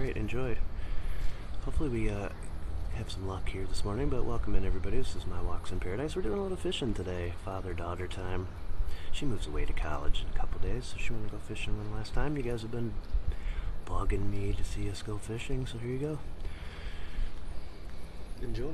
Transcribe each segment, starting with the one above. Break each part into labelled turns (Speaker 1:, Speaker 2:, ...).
Speaker 1: All right, enjoy. Hopefully we uh, have some luck here this morning, but welcome in everybody. This is my Walks in Paradise. We're doing a little fishing today, father-daughter time. She moves away to college in a couple days, so she wanted to go fishing one last time. You guys have been bugging me to see us go fishing, so here you go. Enjoy.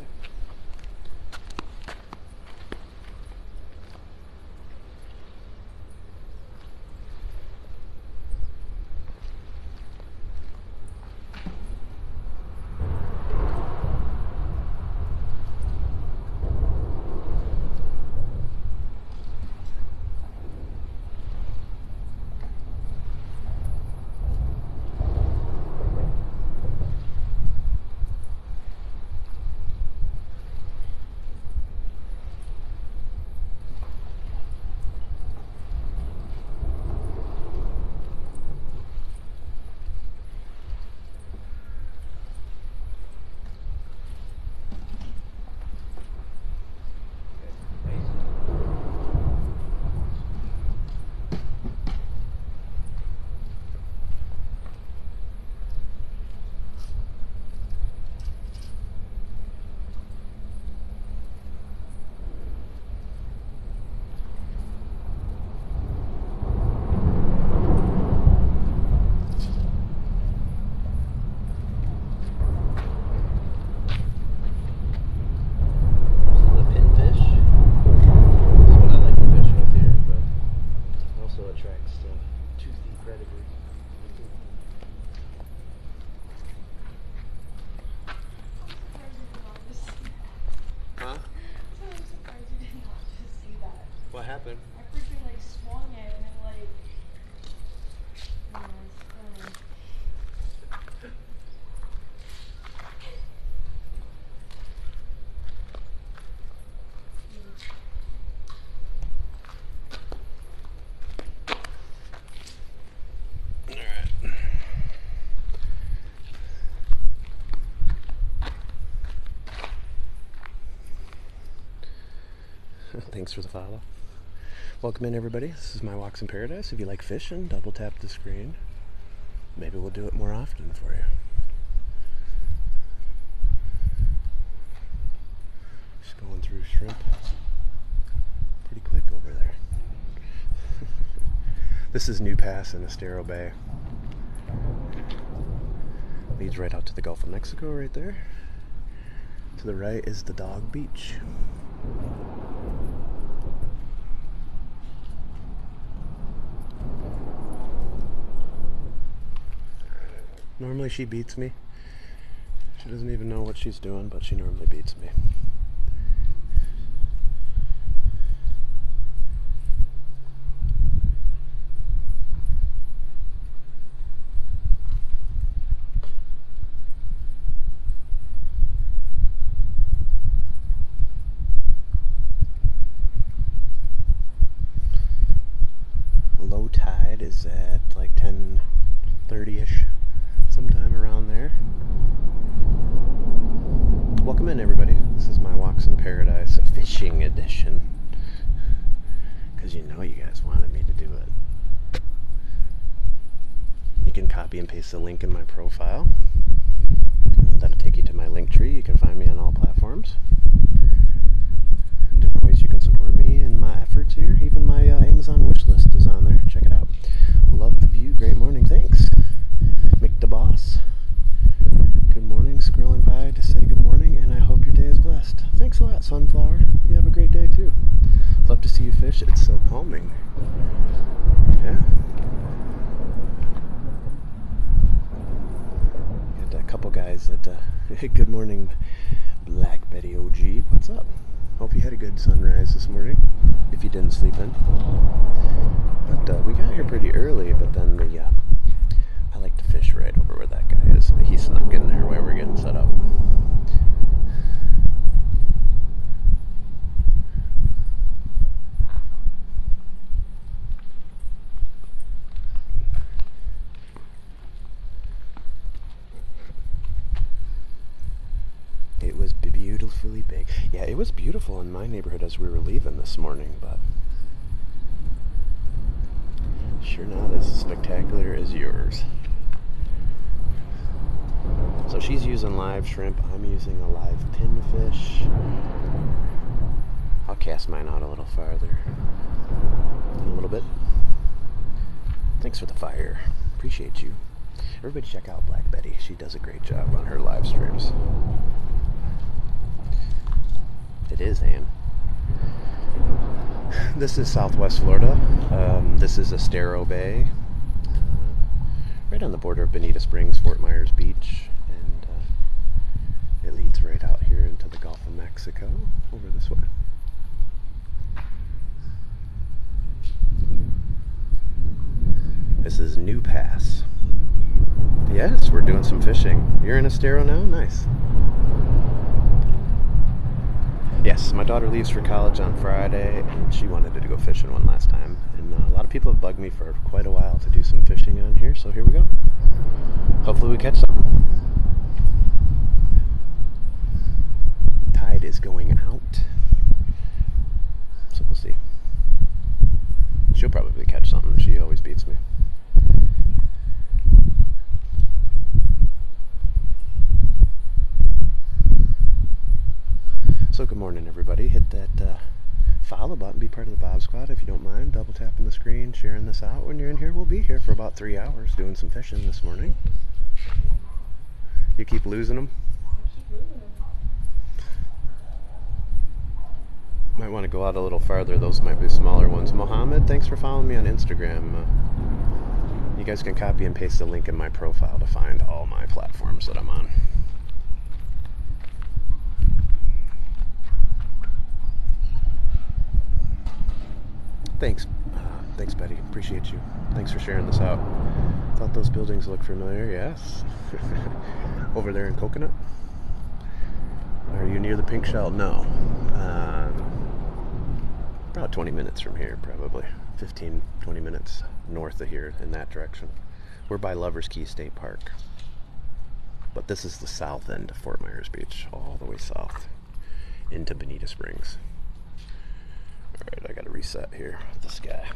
Speaker 1: Thanks for the follow. Welcome in, everybody. This is my Walks in Paradise. If you like fishing, double tap the screen. Maybe we'll do it more often for you. Just going through shrimp pretty quick over there. this is New Pass in Estero Bay. Leads right out to the Gulf of Mexico, right there. To the right is the Dog Beach. Normally she beats me. She doesn't even know what she's doing, but she normally beats me. Low tide is at like 10:30ish, sometime around there. Welcome in, everybody. This is my Walks in Paradise fishing edition. Because you know you guys wanted me to do it. You can copy and paste the link in my profile. Uh, That'll take you to my link tree. You can find me on all platforms. And different ways you can support me and my efforts here. Even my uh, Amazon wish list is on there. Check it out. Love the view. Great morning. Thanks. Mick the boss. Good morning. Scrolling by to say good morning, and I hope your day is blessed. Thanks a lot, Sunflower. You have a great day too. Love to see you fish. It's so calming. Yeah. Got a couple guys that. Uh, good morning, Black Betty OG. What's up? Hope you had a good sunrise this morning. If you didn't sleep in. But uh, we got here pretty early, but then the. Uh, I like to fish right over where that guy is. He snuck in there while we're getting set up. Big. Yeah, it was beautiful in my neighborhood as we were leaving this morning, but sure not as spectacular as yours. So she's using live shrimp. I'm using a live pinfish. I'll cast mine out a little farther in a little bit. Thanks for the fire. Appreciate you. Everybody check out Black Betty. She does a great job on her live streams. It is, Anne. This is Southwest Florida. Um, this is Estero Bay, uh, right on the border of Bonita Springs, Fort Myers Beach, and uh, it leads right out here into the Gulf of Mexico over this way. This is New Pass. Yes, we're doing some fishing. You're in Estero now? Nice. Yes, my daughter leaves for college on Friday, and she wanted to go fishing one last time. And uh, a lot of people have bugged me for quite a while to do some fishing on here, so here we go. Hopefully, we catch something. Tide is going out, so we'll see. She'll probably catch something. She always beats me. So good morning, everybody. Hit that uh, follow button. Be part of the Bob Squad if you don't mind. Double tapping the screen, sharing this out. When you're in here, we'll be here for about three hours doing some fishing this morning. You keep losing them. Might want to go out a little farther. Those might be smaller ones. Mohammed, thanks for following me on Instagram. Uh, you guys can copy and paste the link in my profile to find all my platforms that I'm on. Thanks. Thanks, Betty. Appreciate you. Thanks for sharing this out. Thought those buildings looked familiar. Yes. Over there in Coconut. Are you near the pink shell? No. Um, about 20 minutes from here, probably. 15, 20 minutes north of here in that direction. We're by Lover's Key State Park. But this is the south end of Fort Myers Beach, all the way south into Bonita Springs. Alright, I gotta reset here with this guy.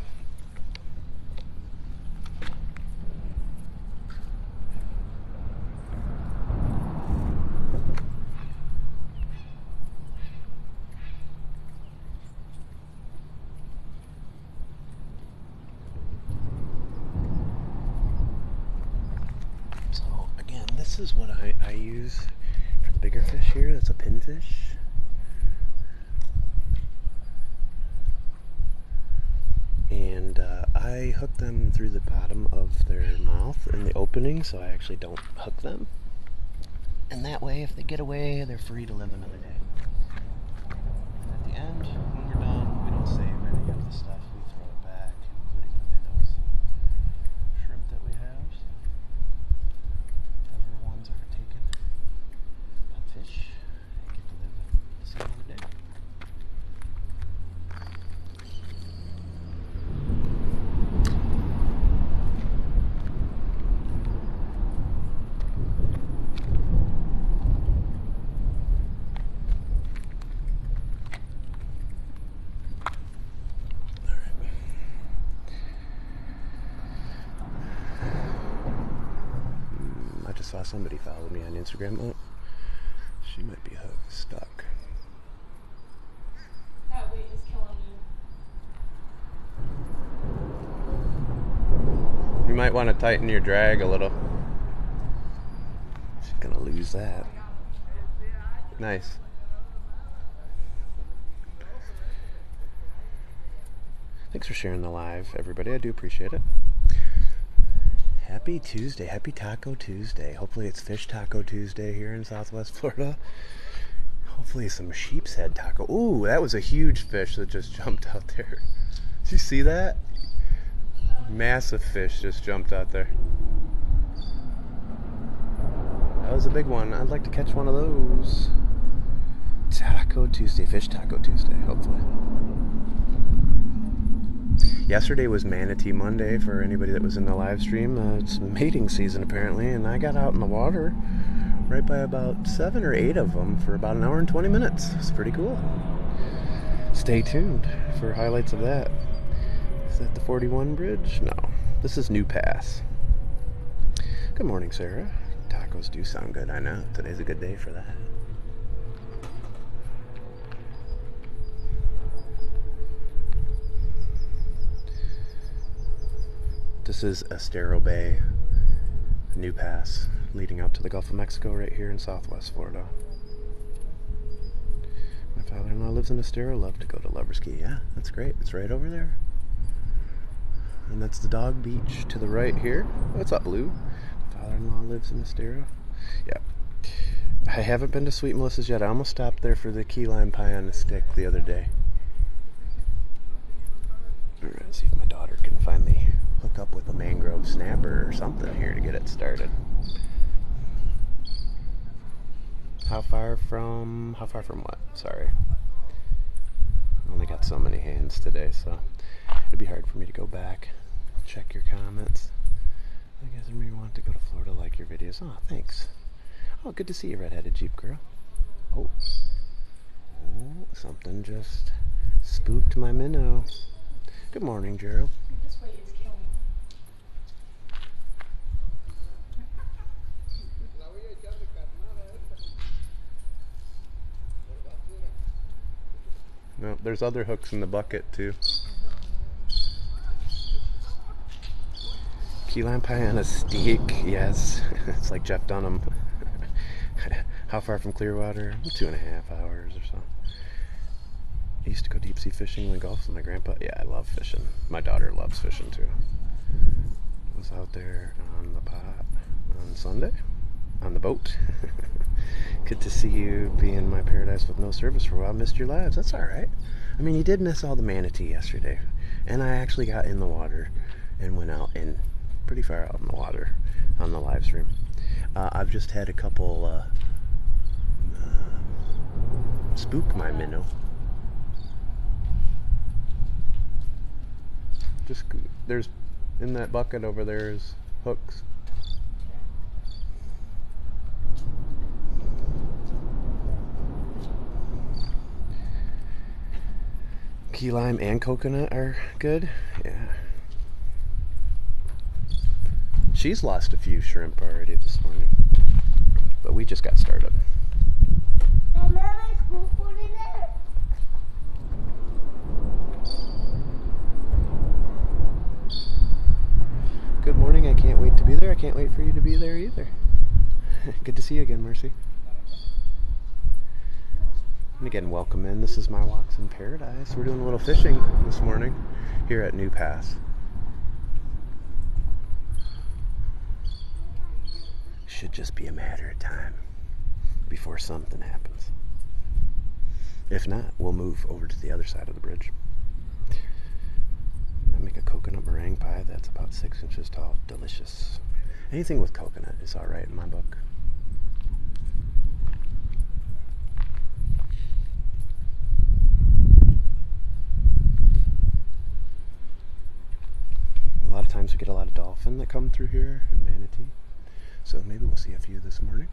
Speaker 1: So again, this is what I, I use for the bigger fish here. That's a pinfish. And uh, I hook them through the bottom of their mouth in the opening, so I actually don't hook them. And that way, if they get away, they're free to live another day. And at the end, when we're done, we don't save any of the stuff. We throw it back, including the minnows, shrimp that we have. Whatever ones are taken. But fish get to live the same other day. All right. Mm, I just saw somebody follow me on Instagram. Oh, she might be hooked, stuck.
Speaker 2: That weight is killing you.
Speaker 1: Might want to tighten your drag a little. She's gonna lose that. Nice. Thanks for sharing the live, everybody. I do appreciate it. Happy Tuesday. Happy Taco Tuesday. Hopefully, it's Fish Taco Tuesday here in Southwest Florida. Hopefully, some sheep's head taco. Ooh, that was a huge fish that just jumped out there. Did you see that? Massive fish just jumped out there. That was a big one. I'd like to catch one of those. Taco Tuesday, Fish Taco Tuesday, hopefully. Yesterday was Manatee Monday for anybody that was in the live stream. Uh, it's mating season apparently, and I got out in the water right by about seven or eight of them for about an hour and 20 minutes. It's pretty cool. Stay tuned for highlights of that. That the 41 bridge? No. This is New Pass. Good morning, Sarah. Tacos do sound good, I know. Today's a good day for that. This is Estero Bay, New Pass, leading out to the Gulf of Mexico right here in southwest Florida. My father-in-law lives in Estero. Love to go to Lover's Key. Yeah, that's great. It's right over there. And that's the dog beach to the right here. What's up, Blue? Father-in-law lives in Estero. Yeah. I haven't been to Sweet Melissa's yet. I almost stopped there for the key lime pie on a stick the other day. Alright, see if my daughter can finally hook up with a mangrove snapper or something here to get it started. How far from how far from what? Sorry. I only got so many hands today, so it'd be hard for me to go back, check your comments. I guess I you want to go to Florida, like your videos. Oh, thanks. Oh, good to see you, redheaded Jeep girl. Oh. Oh, something just spooked my minnow. Good morning, Gerald.
Speaker 2: This way is killing me.
Speaker 1: No, there's other hooks in the bucket too. Key lime pie on a steak, yes. it's like Jeff Dunham. How far from Clearwater? Two and a half hours or so. I used to go deep sea fishing in the Gulf with my grandpa. Yeah, I love fishing. My daughter loves fishing too. I was out there on the pot on Sunday on the boat. Good to see you be in my paradise with no service for a while. Missed your lives. That's all right. I mean, you did miss all the manatee yesterday, and I actually got in the water and went out in pretty far out in the water on the live stream. Uh, I've just had a couple uh, uh, spook my minnow. Just there's in that bucket over there is hooks. Key lime and coconut are good. Yeah. She's lost a few shrimp already this morning. But we just got started. Good morning. I can't wait to be there. I can't wait for you to be there either. Good to see you again, Mercy. And again, welcome in. This is my walks in paradise. We're doing a little fishing this morning here at New Pass. Should just be a matter of time before something happens. If not, we'll move over to the other side of the bridge. I make a coconut meringue pie that's about six inches tall. Delicious. Anything with coconut is all right in my book. A lot of times we get a lot of dolphin that come through here and manatee. So maybe we'll see a few this morning.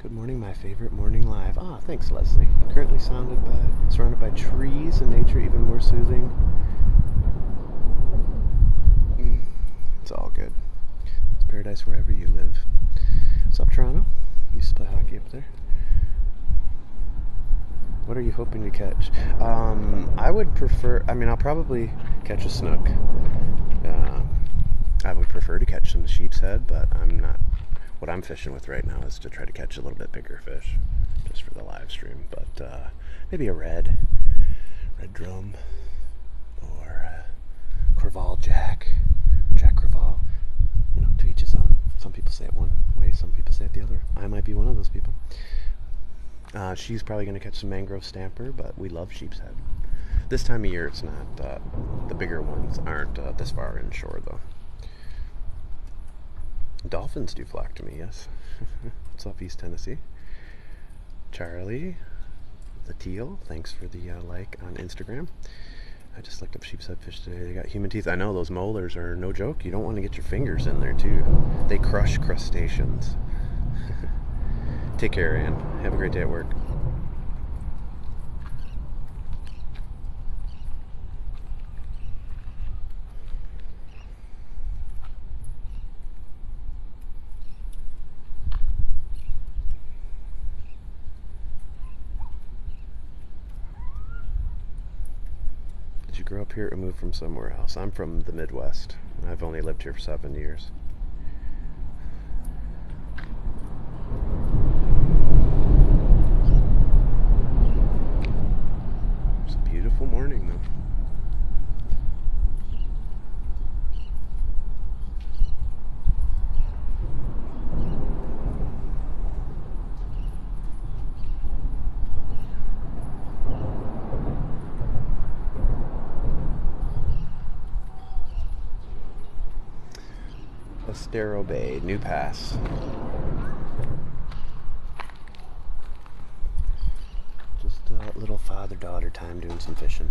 Speaker 1: Good morning, my favorite morning live. Ah, thanks, Leslie. Currently surrounded by surrounded by trees and nature, even more soothing. Mm, It's all good. It's paradise wherever you live. What's up, Toronto? Used to play hockey up there. What are you hoping to catch? Um, I would prefer. I mean, I'll probably catch a snook. Uh, I would prefer to catch some sheep's head, but I'm not. What I'm fishing with right now is to try to catch a little bit bigger fish, just for the live stream. But uh, maybe a red, red drum, or uh, Crevalle Jack, Jack Crevalle. You know, to each his own. Some people say it one way, some people say it the other. I might be one of those people. Uh, she's probably going to catch some mangrove snapper, but we love sheep's head. This time of year, it's not. Uh, the bigger ones aren't uh, this far inshore, though. Dolphins do flock to me, yes. What's up, East Tennessee? Charlie, the teal, thanks for the uh, like on Instagram. I just looked up sheepshead fish today. They got human teeth. I know those molars are no joke. You don't want to get your fingers in there too. They crush crustaceans. Take care, Ann. Have a great day at work. Did you grow up here or move from somewhere else? I'm from the Midwest. I've only lived here for seven years. It's a beautiful morning, though. Estero Bay, New Pass. Just a little father daughter time doing some fishing.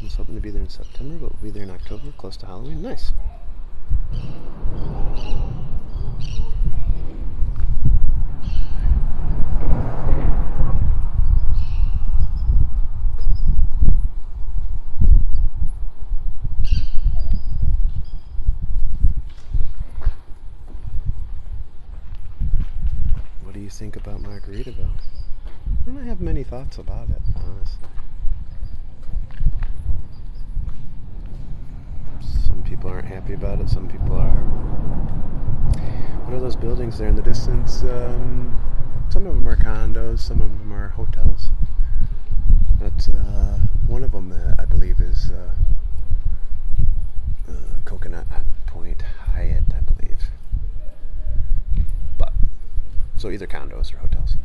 Speaker 1: I was hoping to be there in September, but we'll be there in October, close to Halloween. Nice. What do you think about Margaritaville? I don't have many thoughts about it, honestly. Some people aren't happy about it, some people are. What are those buildings there in the distance? Um, some of them are condos, some of them are hotels. But uh, one of them, uh, I believe, is uh, uh, Coconut Point Hyatt, I believe. But so either condos or hotels.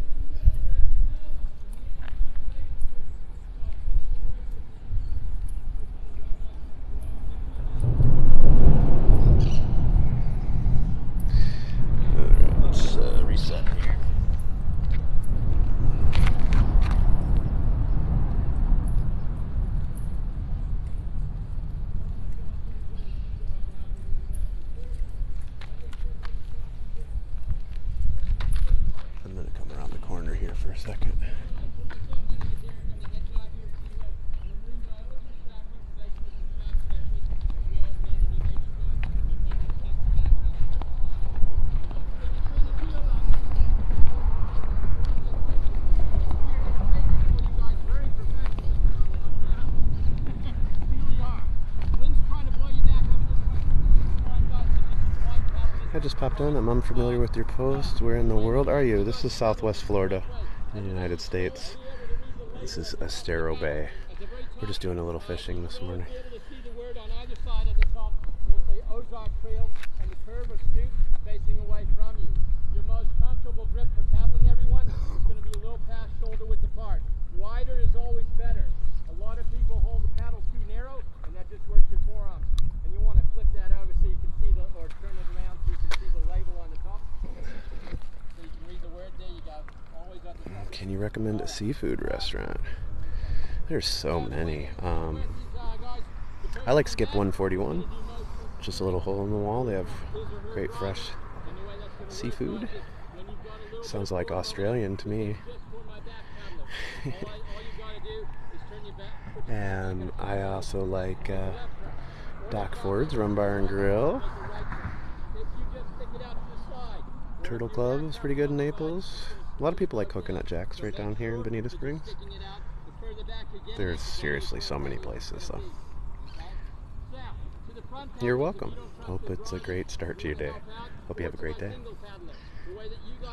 Speaker 1: Alright, let's uh, reset here. I'm gonna come around the corner here for a second. I just popped in. I'm unfamiliar with your post. Where in the world are you? This is Southwest Florida in the United States. This is Estero Bay. We're just doing a little fishing this morning.
Speaker 3: Just works your forearms. And you want to flip that over so you can see the, or turn it around so you can see the label on the top. So you can read the word. There you go. Always at the top.
Speaker 1: Can you recommend a seafood restaurant? There's so many. Um, I like Skip 141. Just a little hole in the wall. They have great fresh seafood. Sounds like Australian to me. And I also like uh, Doc Ford's Rum Bar and Grill. Turtle Club is pretty good in Naples. A lot of people like Coconut Jacks right down here in Bonita Springs. There's seriously so many places though. You're welcome. Hope it's a great start to your day. Hope you have a great day.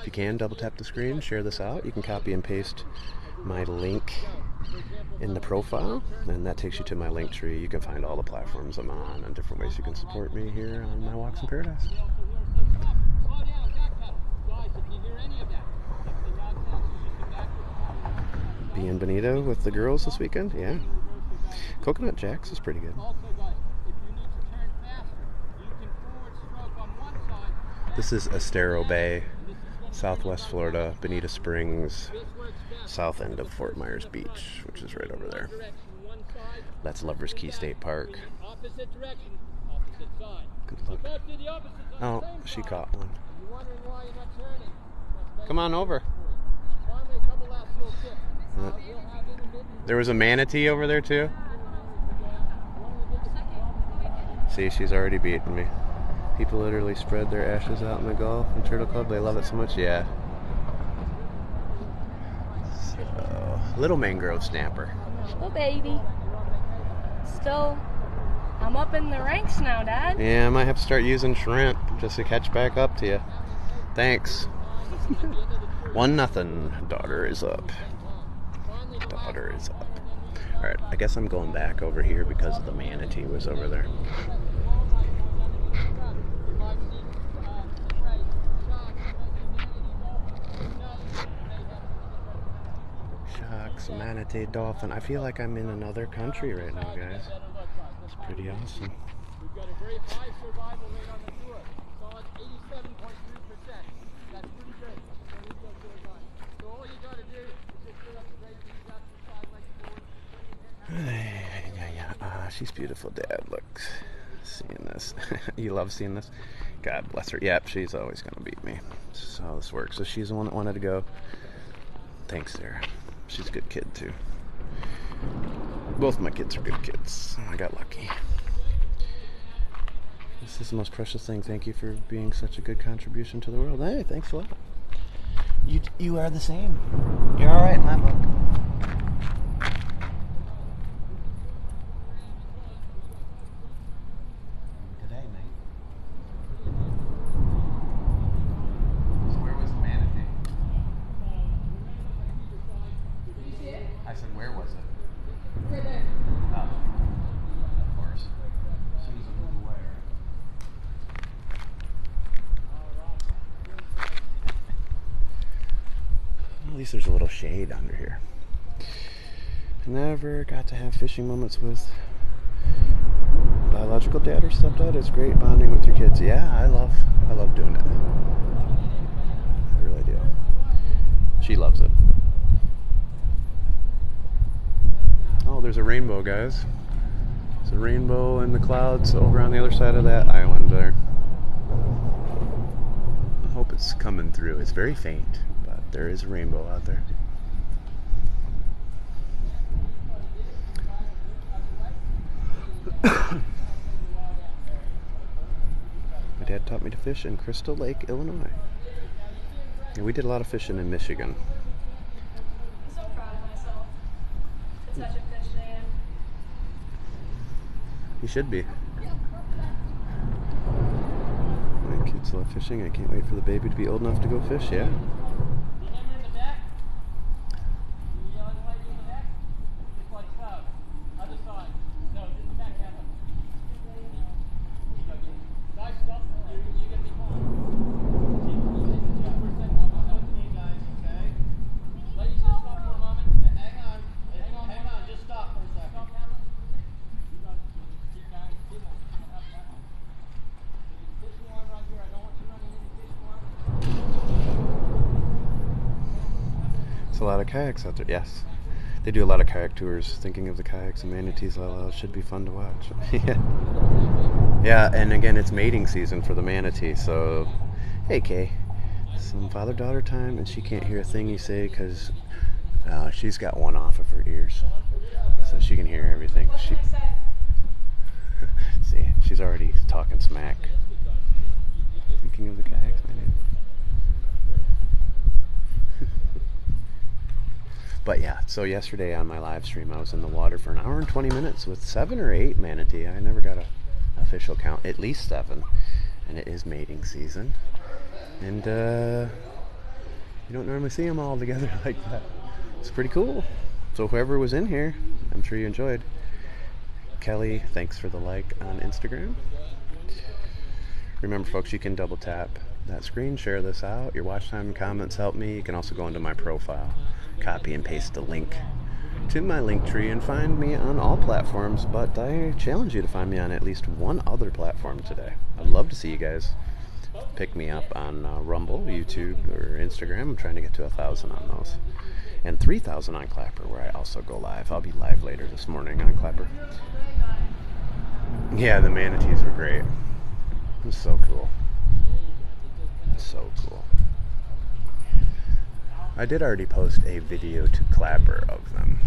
Speaker 1: If you can, double tap the screen, share this out. You can copy and paste my link in the profile, and that takes you to my link tree. You can find all the platforms I'm on and different ways you can support me here on my walks in paradise. Be in Bonita with the girls this weekend? Yeah. Coconut Jacks is pretty good. This is Estero Bay, Southwest Florida, Bonita Springs, south end of Fort Myers Beach, which is right over there. That's Lover's Key State Park.
Speaker 3: Opposite direction, opposite side.
Speaker 1: Good luck.
Speaker 3: Both do the opposites on
Speaker 1: Oh, she caught one.
Speaker 3: You're wondering why you're not turning. That's
Speaker 1: Come on over.
Speaker 3: Finally, a couple last little tips. We'll have intermittent
Speaker 1: There was a manatee over there too.
Speaker 3: One of the biggest problems
Speaker 1: See, she's already beaten me. People literally spread their ashes out in the Gulf and Turtle Club. They love it so much. Yeah. So, little mangrove snapper.
Speaker 2: Oh, baby. Still, I'm up in the ranks now, Dad.
Speaker 1: Yeah, I might have to start using shrimp just to catch back up to you. Thanks. One nothing. Daughter is up. Daughter is up. All right, I guess I'm going back over here because the manatee was over there. Sharks, manatee, dolphin. I feel like I'm in another country right now, guys. It's pretty awesome.
Speaker 3: We've got a very high survival rate on the tour. Solid 87.3%. That's pretty good. for an eco tour guide. So all you got to do is just get up straight, knees up, side legs forward,
Speaker 1: Ah, she's beautiful, Dad. Look, seeing this. you love seeing this. God bless her. Yep, she's always gonna beat me. This is how this works. So she's the one that wanted to go. Thanks, Sarah. She's a good kid too. Both my kids are good kids. I got lucky. This is the most precious thing. Thank you for being such a good contribution to the world. Hey, thanks a lot. You you are the same. You're all right in my book. Today, mate. So where was the manatee? I said, where was it?
Speaker 2: Right there.
Speaker 1: Oh, of course. As soon as I move away. At least there's a little shade under here. Never got to have fishing moments with biological dad or stepdad. It's great bonding with your kids. Yeah, I love, I love doing it. I really do. She loves it. Oh, there's a rainbow, guys. There's a rainbow in the clouds over on the other side of that island there. I hope it's coming through. It's very faint, but there is a rainbow out there. My dad taught me to fish in Crystal Lake, Illinois. Yeah, we did a lot of fishing in Michigan.
Speaker 2: I'm so proud of myself. It's such a fish fan.
Speaker 1: You should be. My kids love fishing. I can't wait for the baby to be old enough to go fish. Yeah.
Speaker 3: Remember in the back? You yelling lady in the back? Just like so. Other side. No, just the back camera. Nice stuff. You're, you're gonna be fine. Two percent off on those knee guys, okay? Ladies, just stop for a moment. Hang on. Hang on, hang on. Just stop for a second. Stop camera. You guys keep going. Keep on. Keep on. Up, up, up. Fish one right here. I don't want you running into fish one.
Speaker 1: It's a lot of kayaks out there. Yes. They do a lot of kayak tours. Thinking of the kayaks and manatees, lol, should be fun to watch. yeah. Yeah, and again, it's mating season for the manatee. So, hey, Kay, some father-daughter time, and she can't hear a thing you say because uh, she's got one off of her ears, so she can hear everything. She, see, she's already talking smack. Thinking of the kayaks, man. But yeah, so yesterday on my live stream, I was in the water for an hour and 20 minutes with seven or eight manatee. I never got a official count, at least seven. And it is mating season. And uh, you don't normally see them all together like that. It's pretty cool. So whoever was in here, I'm sure you enjoyed. Kelly, thanks for the like on Instagram. Remember, folks, you can double tap that screen, share this out. Your watch time and comments help me. You can also go into my profile, copy and paste the link to my link tree, and find me on all platforms. But I challenge you to find me on at least one other platform today. I'd love to see you guys pick me up on uh, Rumble, YouTube, or Instagram. I'm trying to get to a thousand on those. and 3,000 on Clapper, where I also go live. I'll be live later this morning on Clapper. Yeah, the manatees were great. It was so cool. So cool. I did already post a video to Clapper of them,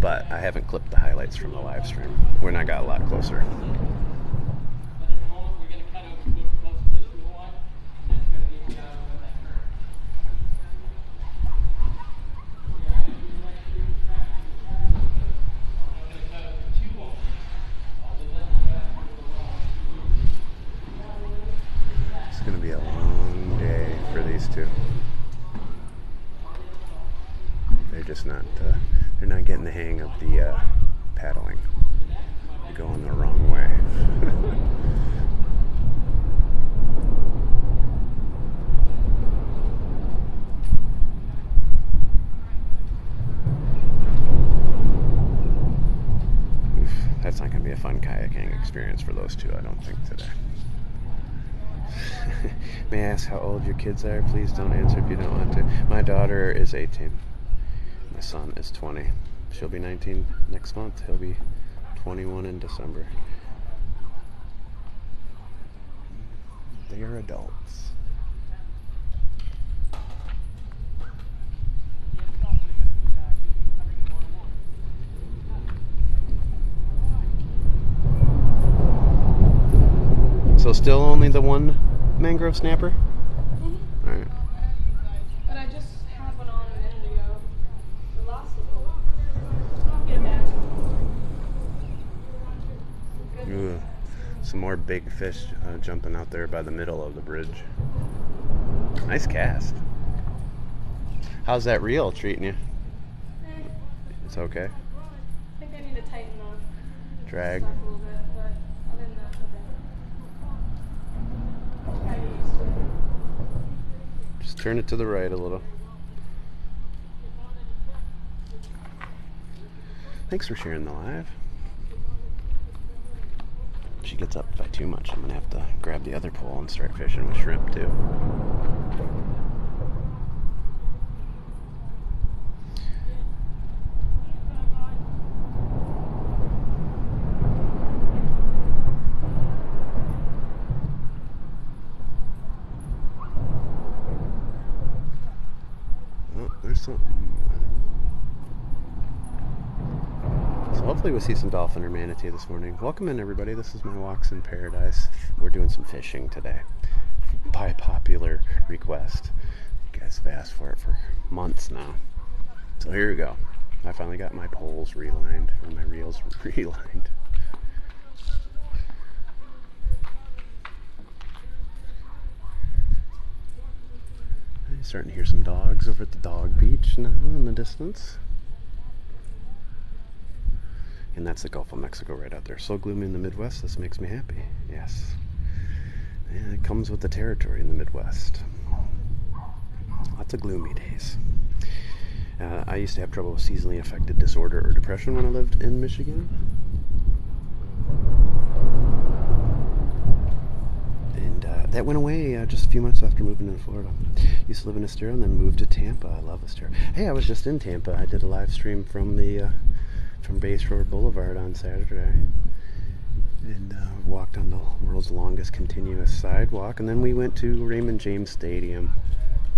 Speaker 1: but I haven't clipped the highlights from the live stream when I got a lot closer. It's going to be a long day for these two. They're just not. Uh, they're not getting the hang of the uh, paddling. They're going the wrong way. Oof, that's not going to be a fun kayaking experience for those two, I don't think, today. May I ask how old your kids are? Please don't answer if you don't want to. My daughter is 18. My son is 20. She'll be 19 next month. He'll be 21 in December. They are adults. So still only the one mangrove snapper? All right.
Speaker 2: But I just had one on a minute ago. The last one. I'll get back.
Speaker 1: Ooh, some more big fish uh, jumping out there by the middle of the bridge. Nice cast. How's that reel treating you?
Speaker 2: Eh,
Speaker 1: It's okay.
Speaker 2: I think I need to tighten the
Speaker 1: Drag.
Speaker 2: stuff a little bit, but other than that, okay. Gotta get used to it.
Speaker 1: Just turn it to the right a little. Thanks for sharing the live. She gets up by too much. I'm gonna have to grab the other pole and start fishing with shrimp too. Oh, there's something. We'll see some dolphin or manatee this morning. Welcome in everybody. This is my walks in paradise. We're doing some fishing today. By popular request. You guys have asked for it for months now. So here we go. I finally got my poles relined, or my reels relined. I'm starting to hear some dogs over at the dog beach now in the distance. And that's the Gulf of Mexico right out there. So gloomy in the Midwest, this makes me happy. Yes. And it comes with the territory in the Midwest. Lots of gloomy days. Uh, I used to have trouble with seasonally affected disorder or depression when I lived in Michigan. And uh, that went away uh, just a few months after moving to Florida. Used to live in Estero and then moved to Tampa. I love Estero. Hey, I was just in Tampa. I did a live stream from the uh, from Bayshore Boulevard on Saturday, and uh, walked on the world's longest continuous sidewalk. And then we went to Raymond James Stadium,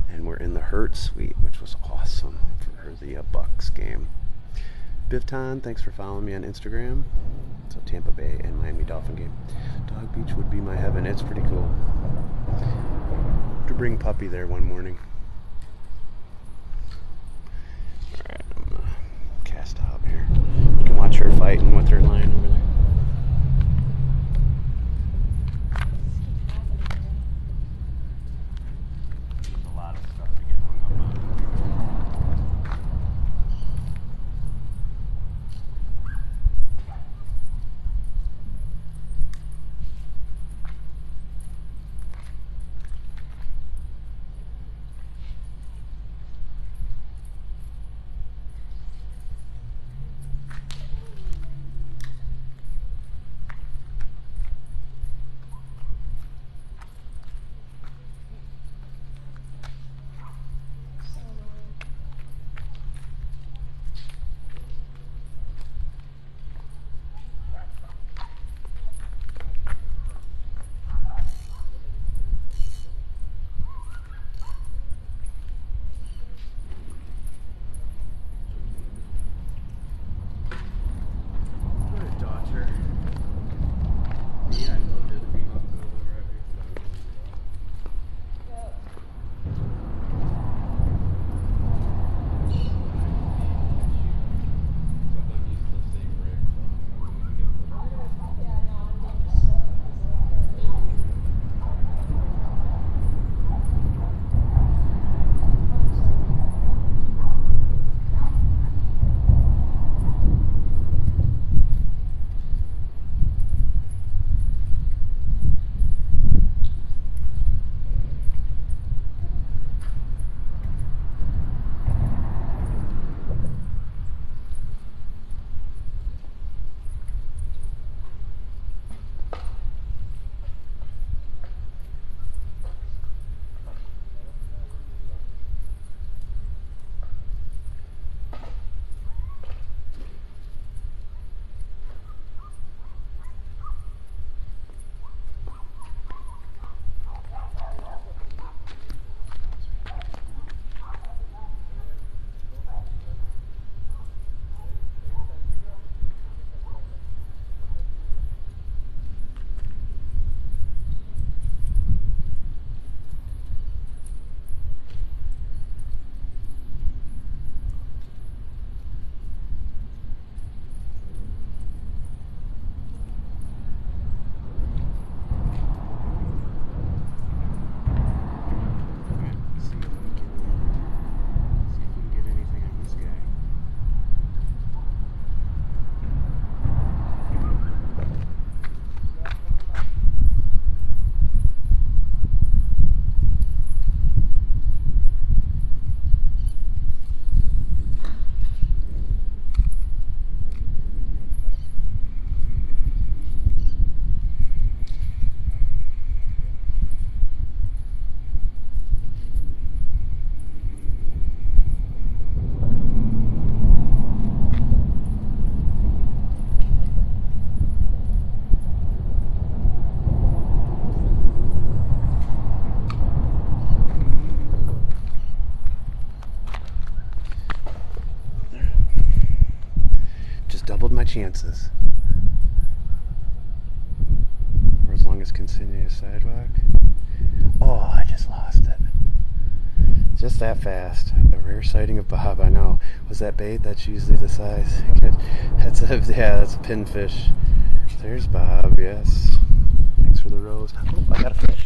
Speaker 1: and we're in the Hurt Suite, which was awesome for the uh, Bucs game. Bivton, thanks for following me on Instagram. So Tampa Bay and Miami Dolphin game. Dog Beach would be my heaven. It's pretty cool. To bring Puppy there one morning. Alright, I'm here. You can watch her fighting with her line over there. Chances? Or as long as continuous sidewalk? Oh, I just lost it. Just that fast. A rare sighting of Bob, I know. Was that bait? That's usually the size. That's a yeah, that's a pinfish. There's Bob, yes. Thanks for the rose. Oh, I got a fish.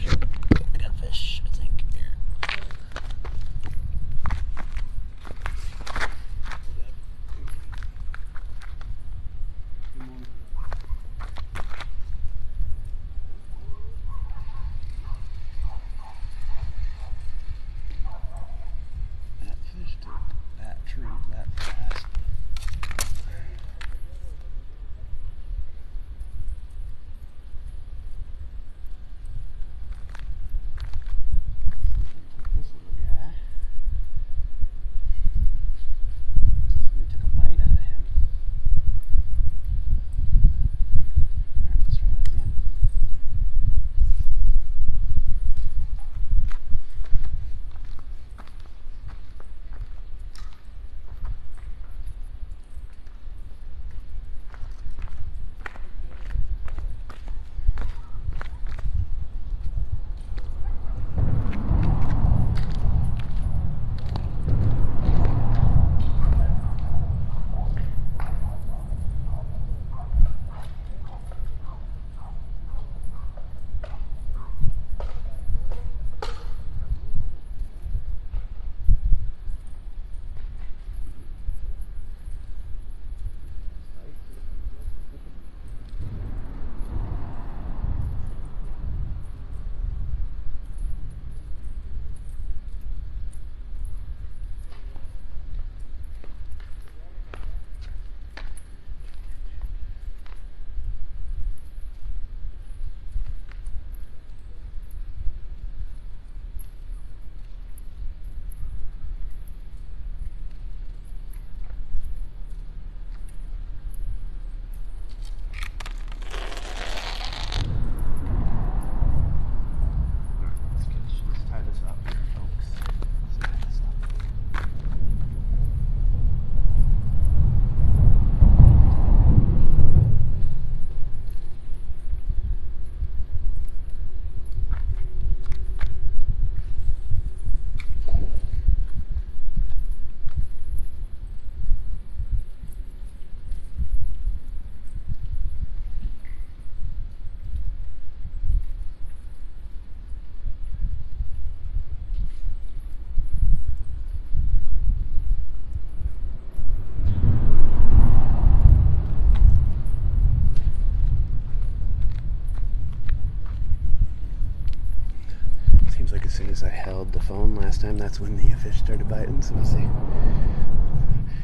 Speaker 1: I held the phone last time, that's when the fish started biting. So we'll see.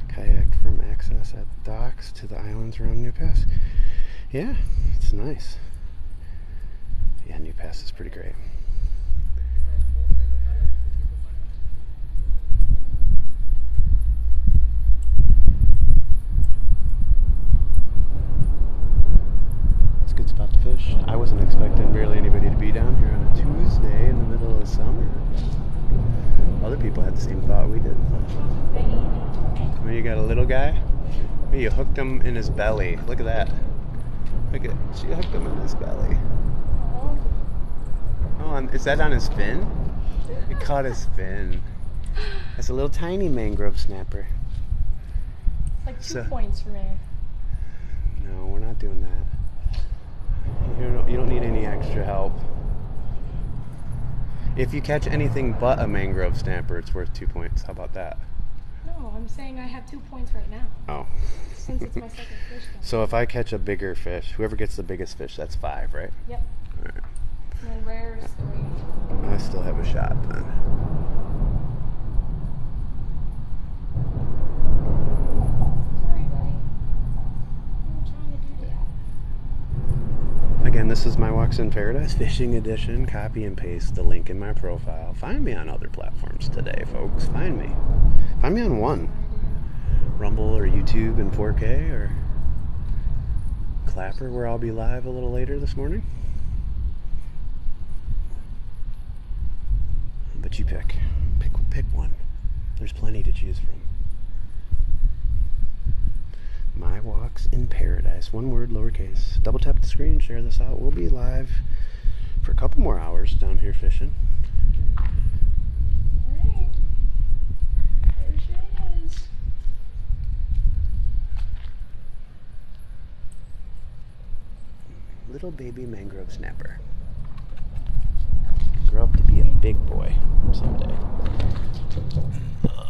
Speaker 1: Kayaked from access at the docks to the islands around New Pass. Yeah, it's nice. Yeah, New Pass is pretty great. It's a good spot to fish. I wasn't expecting barely anybody to be down here on a Tuesday in the middle of summer. Other people had the same thought we did. When you got a little guy, hey, you hooked him in his belly. Look at that. Look at she hooked him in his belly. Oh, on, is that on his fin? It caught his fin. That's a little tiny mangrove snapper.
Speaker 2: It's like two
Speaker 1: So-
Speaker 2: points for me.
Speaker 1: No, we're not doing that. You don't, you don't need any extra help. If you catch anything but a mangrove snapper, it's worth two points. How about that?
Speaker 2: Saying I have two points right now.
Speaker 1: Oh.
Speaker 2: Since it's my second fish. Then.
Speaker 1: so if I catch a bigger fish, whoever gets the biggest fish, that's five, right?
Speaker 2: Yep.
Speaker 1: Alright.
Speaker 2: And then rare is three.
Speaker 1: I still have a shot then.
Speaker 2: Sorry, buddy. I'm trying to do that.
Speaker 1: Again, this is my Walks in Paradise Fishing Edition. Copy and paste the link in my profile. Find me on other platforms today, folks. Find me. Find me on one. Rumble or YouTube in 4K or Clapper, where I'll be live a little later this morning. But you pick. Pick pick one. There's plenty to choose from. My Walks in Paradise. One word, lowercase. Double tap the screen, share this out. We'll be live for a couple more hours down here fishing.
Speaker 2: There she is.
Speaker 1: Little baby mangrove snapper. Grow up to be a big boy someday. Alright,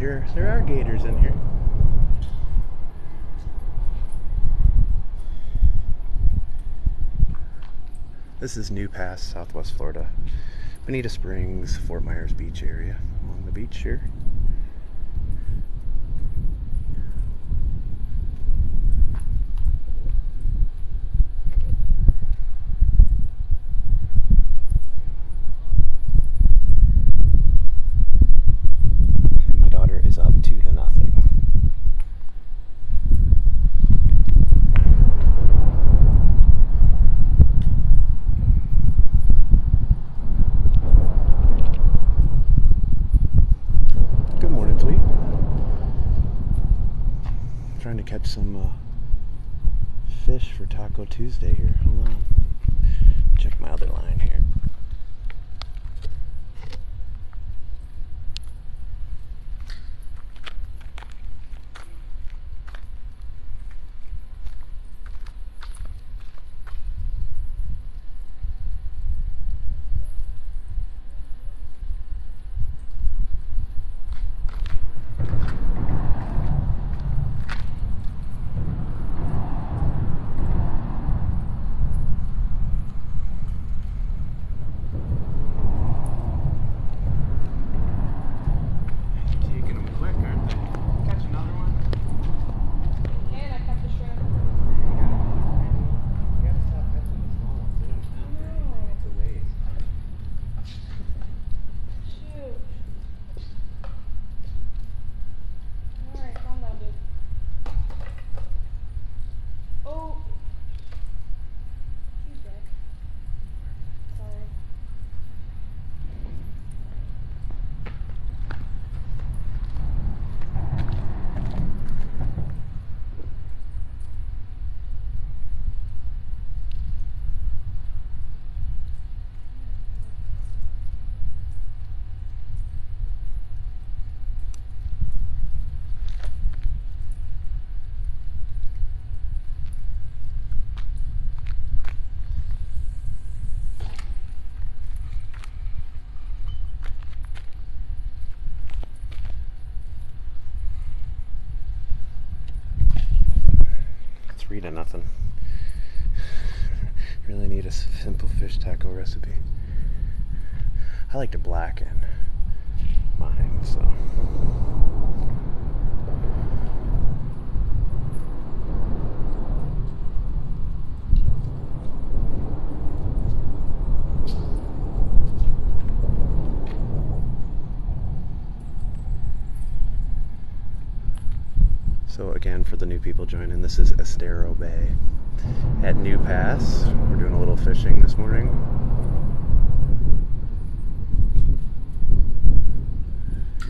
Speaker 1: Gator. There are gators in here. This is New Pass, Southwest Florida. Bonita Springs, Fort Myers Beach area along the beach here. And my daughter is up two to nothing. Good morning, Fleet. Trying to catch some uh, fish for Taco Tuesday recipe. I like to blacken mine, so. So again, for the new people joining, this is Estero Bay at New Pass. We're doing a little fishing this morning.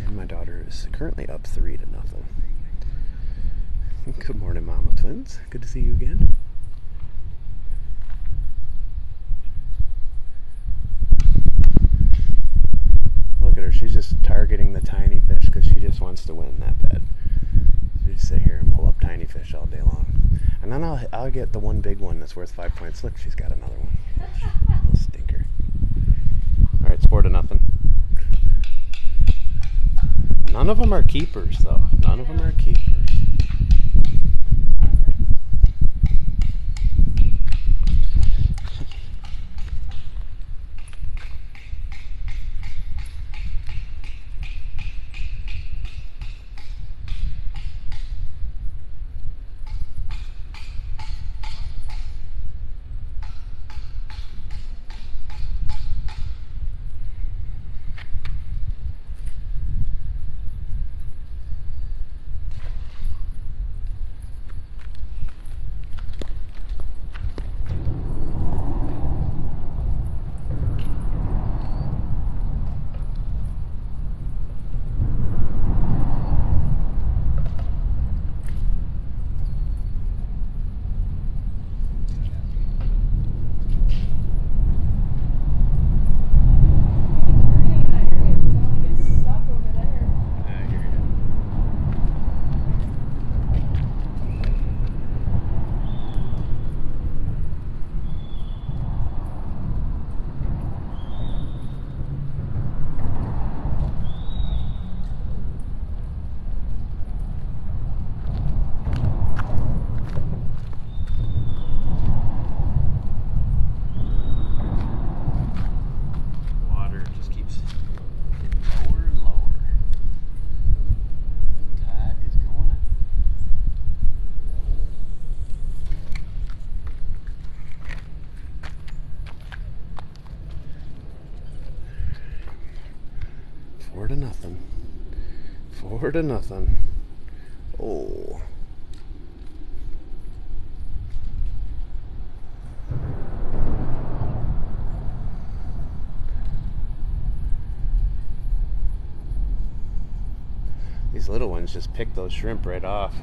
Speaker 1: And my daughter is currently up three to nothing. Good morning, Mama Twins. Good to see you again. Look at her. She's just targeting the tiny fish because she just wants to win that bad. You just sit here and pull up tiny fish all day long. And then I'll, I'll get the one big one that's worth five points. Look, she's got another one. Little stinker. All right, it's four to nothing. None of them are keepers, though. None of them are keepers.
Speaker 2: You're gonna get that area, but then it gets stuck over there.
Speaker 1: Water just keeps getting lower and lower. Tide is going up. Four to nothing. Four to nothing. Oh. These little ones just pick those shrimp right off.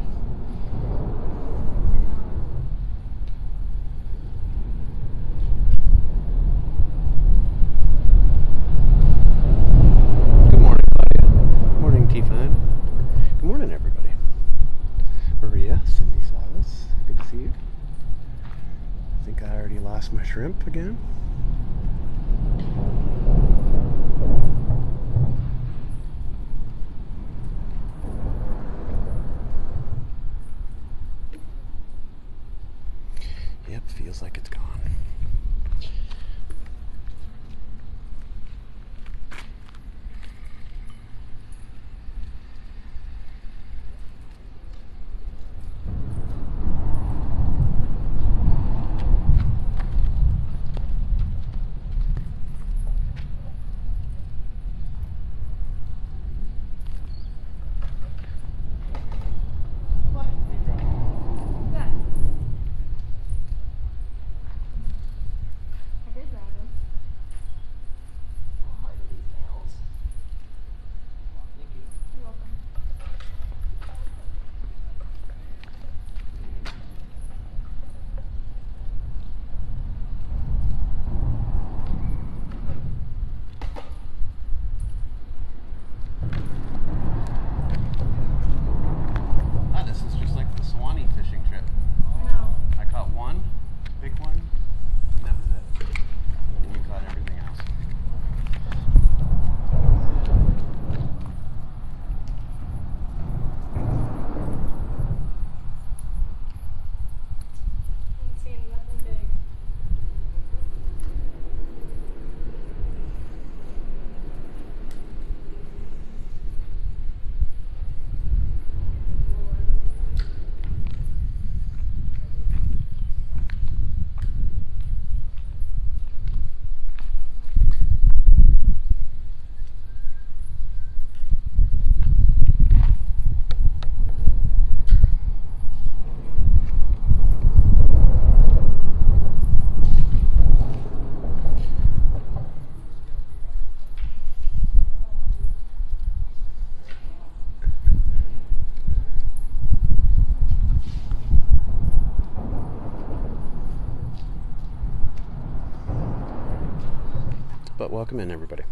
Speaker 1: but welcome in everybody.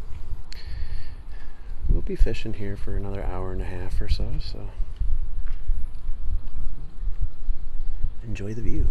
Speaker 1: We'll be fishing here for another hour and a half or so, so enjoy the view.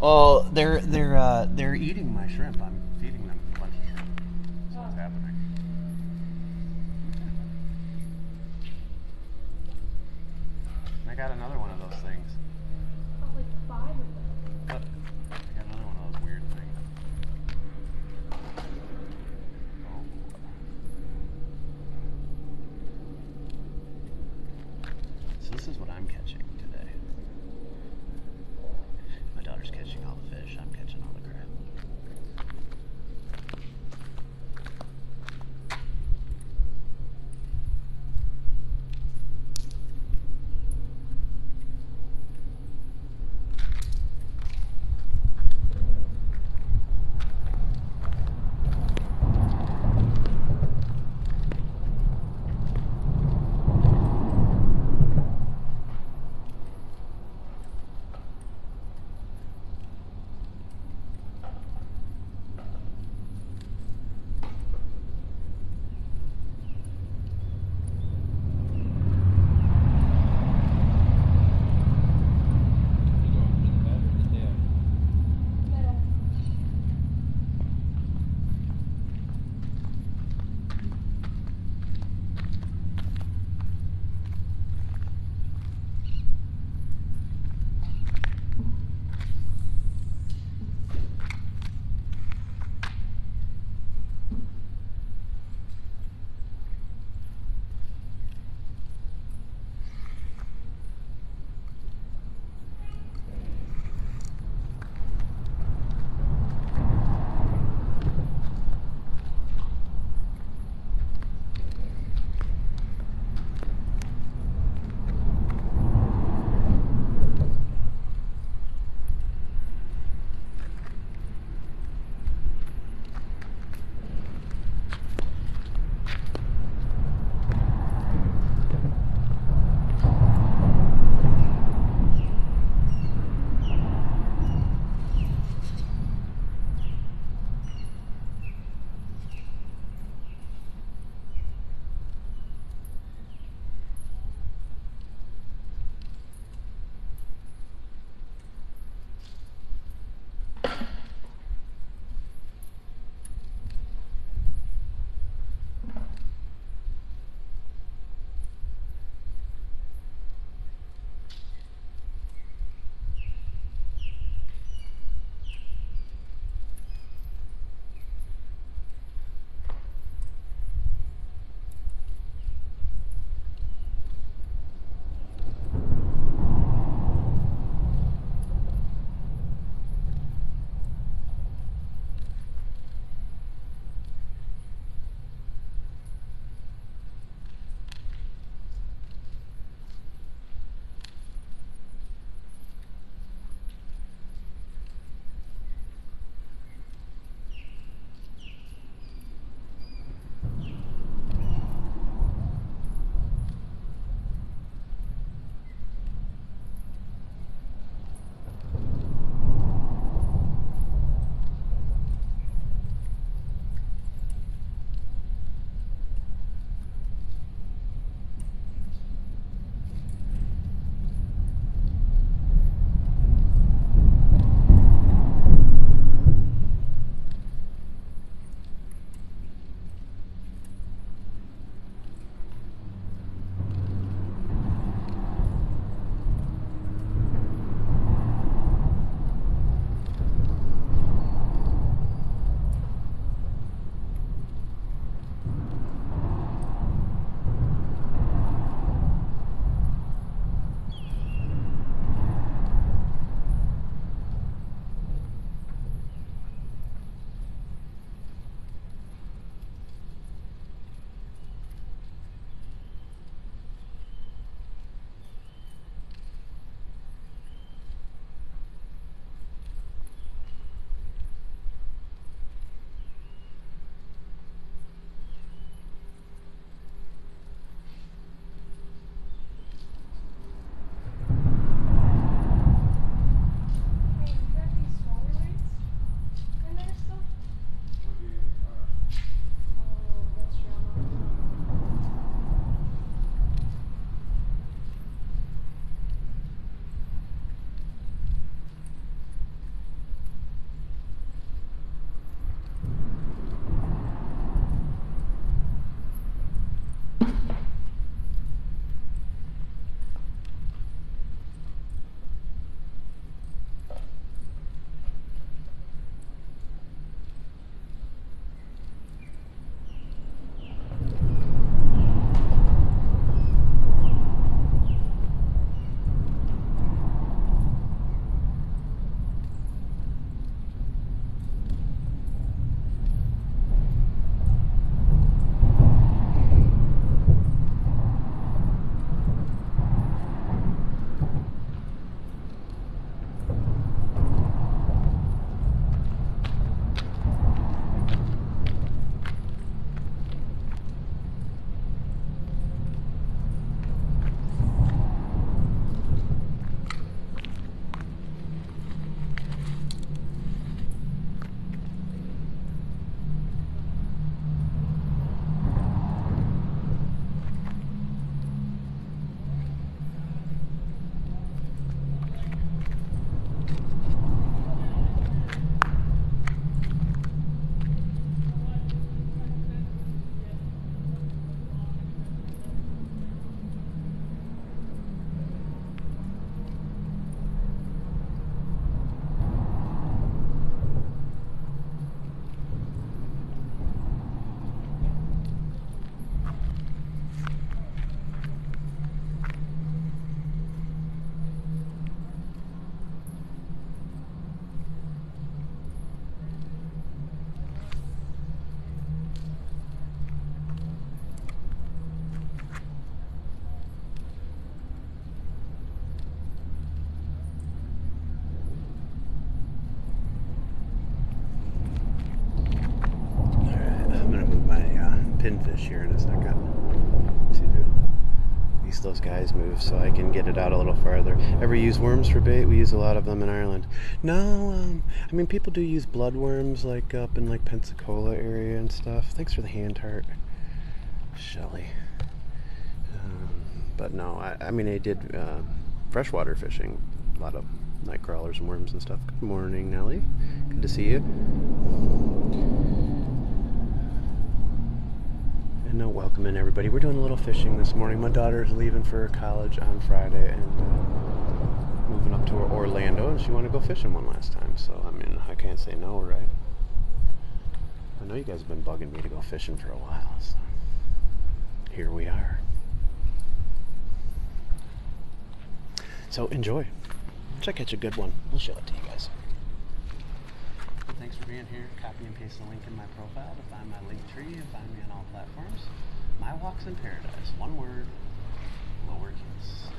Speaker 1: Oh, they're they're uh, they're eating my shrimp. I'm feeding them a bunch of shrimp. That's what's happening. I got another one of those things.
Speaker 2: About like five of them.
Speaker 1: Guys move so I can get it out a little farther. Ever use worms for bait? We use a lot of them in Ireland. No, um, I mean people do use bloodworms like up in like Pensacola area and stuff. Thanks for the hand heart, Shelly. Um, but no, I, I mean I did uh, freshwater fishing, a lot of night crawlers and worms and stuff. Good morning, Nellie. Good to see you. No welcoming everybody. We're doing a little fishing this morning. My daughter's leaving for college on Friday and uh, moving up to Orlando, and she wanted to go fishing one last time. So I mean, I can't say no, right? I know you guys have been bugging me to go fishing for a while, so here we are. So enjoy. Check catch a good one. We'll show it to you guys. Thanks for being here. Copy and paste the link in my profile to find my link tree and find me on all platforms. My Walks in Paradise. One word, lowercase.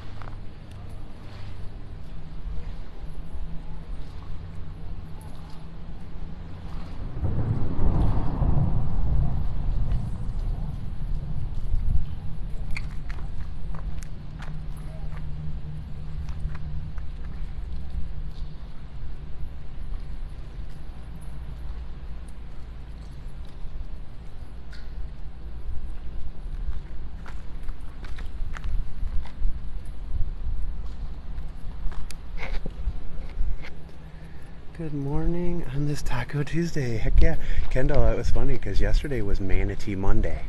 Speaker 1: Good morning on this Taco Tuesday. Heck yeah. Kendall, that was funny because yesterday was Manatee Monday.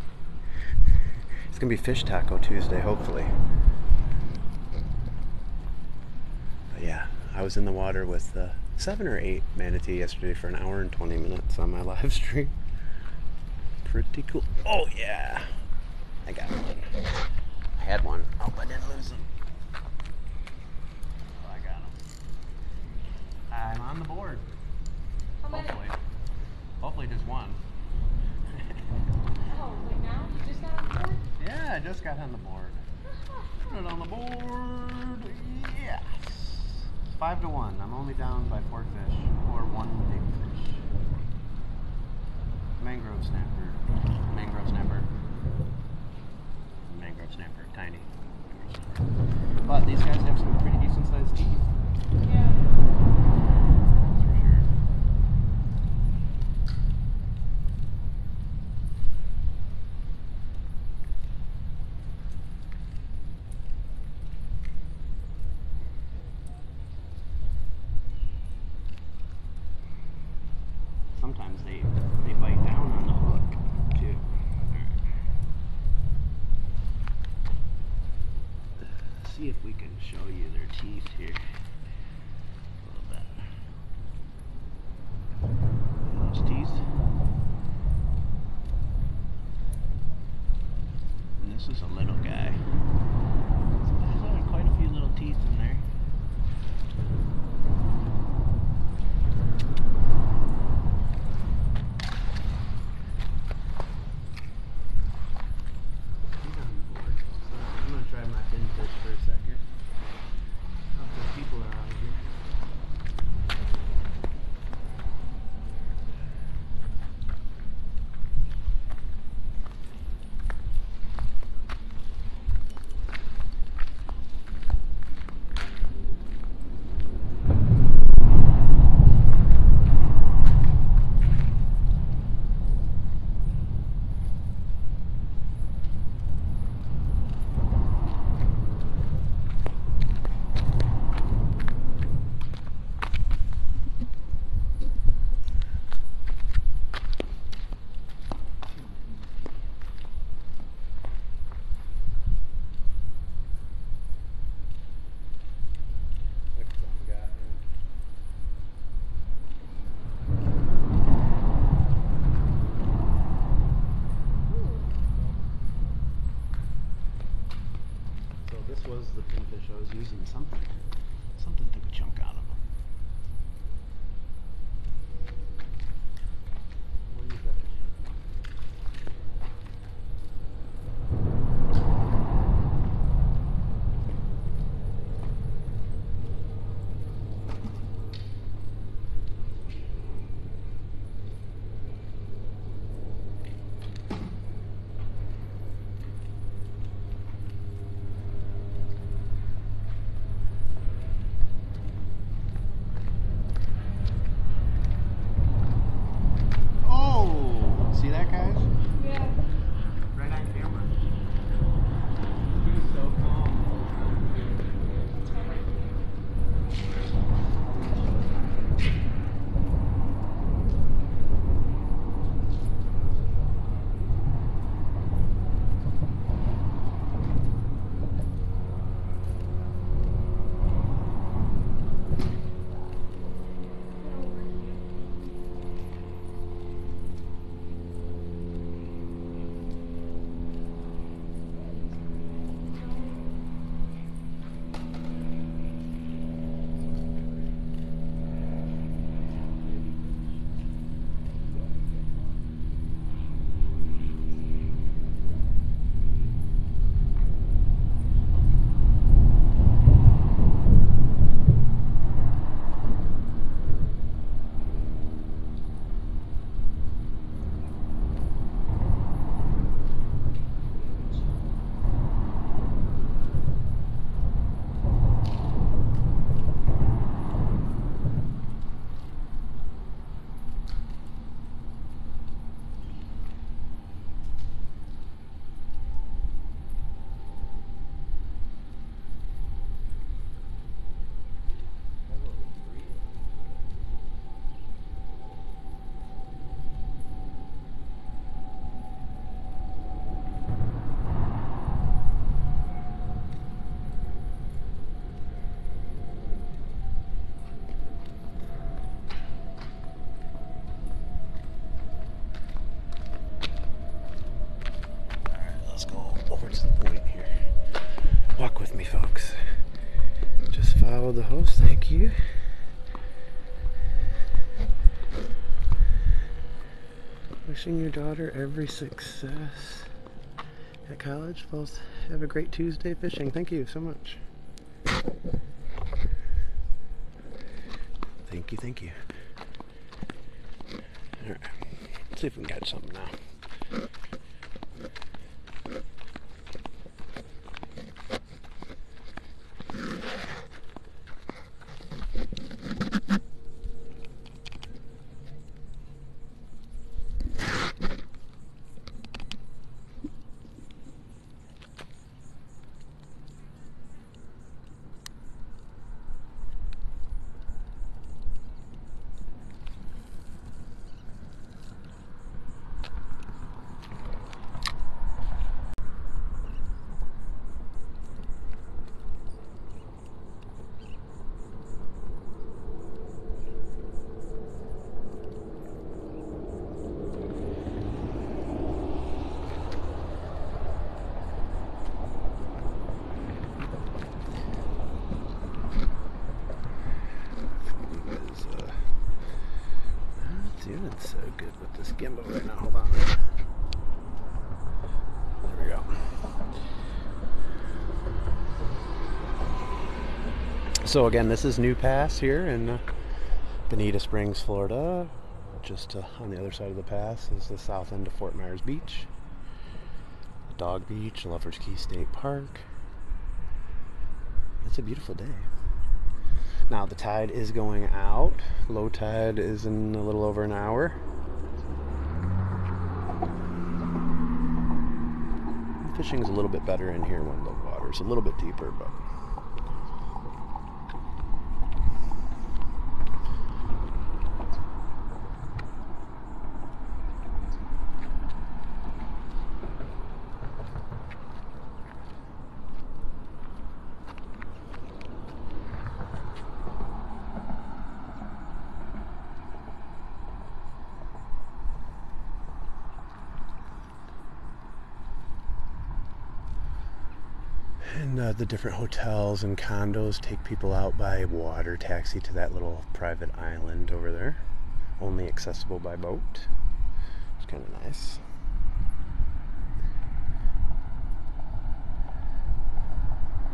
Speaker 1: It's going to be Fish Taco Tuesday, hopefully. But yeah, I was in the water with uh, seven or eight manatee yesterday for an hour and 20 minutes on my live stream. Pretty cool. Oh, yeah. I got one. I had one. Oh, I didn't lose him. Oh, I. I'm on the board. Hopefully. Hopefully just one.
Speaker 2: Oh, wait, now? You just got on board?
Speaker 1: yeah, I just got on the board. Put it on the board. Yes. Five to one. I'm only down by four fish or one big fish. Mangrove snapper. Mangrove snapper. Mangrove snapper. Tiny. Mangrove snapper. But these guys have some pretty decent sized teeth.
Speaker 2: Yeah.
Speaker 1: I was using. Something, thank you. Wishing your daughter every success at college. Both have a great Tuesday fishing. Thank you so much. Thank you, thank you. Alright, Let's see if we can catch something now. is uh, not doing so good with this gimbal right now. Hold on. There we go. So again, this is New Pass here in Bonita Springs, Florida. Just uh, on the other side of the pass is the south end of Fort Myers Beach, Dog Beach, Lovers Key State Park. It's a beautiful day. Now the tide is going out. Low tide is in a little over an hour. Fishing is a little bit better in here when the water's a little bit deeper, but And uh, the different hotels and condos take people out by water taxi to that little private island over there, only accessible by boat. It's kind of nice.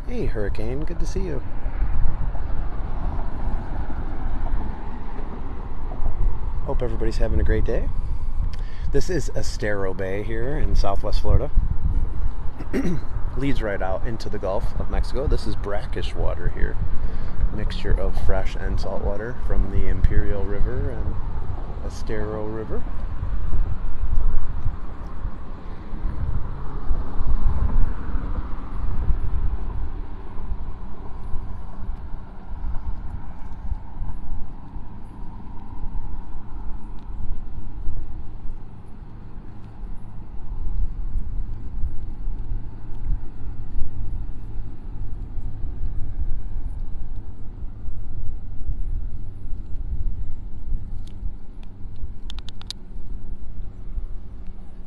Speaker 1: Hey, Hurricane, good to see you. Hope everybody's having a great day. This is Estero Bay here in southwest Florida. leads right out into the Gulf of Mexico. This is brackish water here, mixture of fresh and salt water from the Imperial River and Estero River.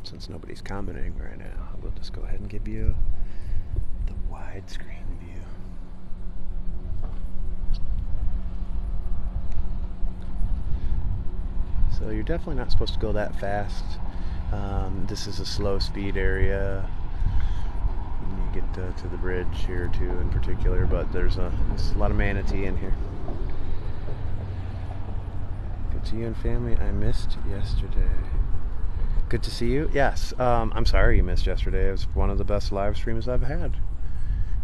Speaker 1: Since nobody's commenting right now, we'll just go ahead and give you the widescreen view. So you're definitely not supposed to go that fast. Um, this is a slow speed area. You get uh, to the bridge here too, in particular, but there's a, there's a lot of manatee in here. Good to you and family. I missed yesterday. Good to see you. Yes, um, I'm sorry you missed yesterday. It was one of the best live streams I've had.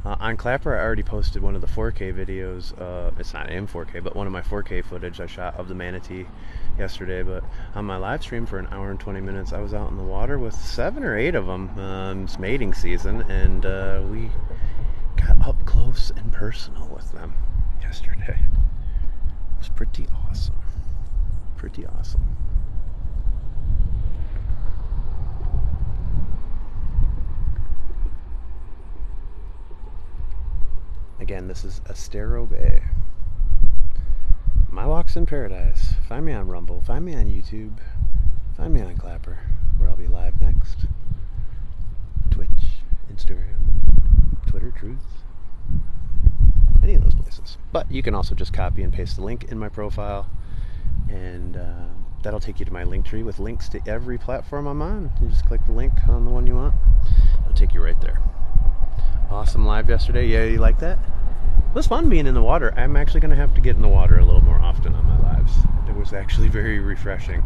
Speaker 1: Uh, on Clapper, I already posted one of the 4K videos. Uh, it's not in 4K, but one of my 4K footage I shot of the manatee yesterday. But on my live stream for an hour and 20 minutes, I was out in the water with seven or eight of them. Um, it's mating season, and uh, we got up close and personal with them yesterday. It was pretty awesome. Pretty awesome. Again, this is Estero Bay. My Walks in Paradise. Find me on Rumble. Find me on YouTube. Find me on Clapper, where I'll be live next. Twitch, Instagram, Twitter, Truth. Any of those places. But you can also just copy and paste the link in my profile, and uh, that'll take you to my Linktree with links to every platform I'm on. You just click the link on the one you want, it'll take you right there. Awesome live yesterday. Yeah, you like that? Was fun being in the water. I'm actually going to have to get in the water a little more often on my lives. It was actually very refreshing.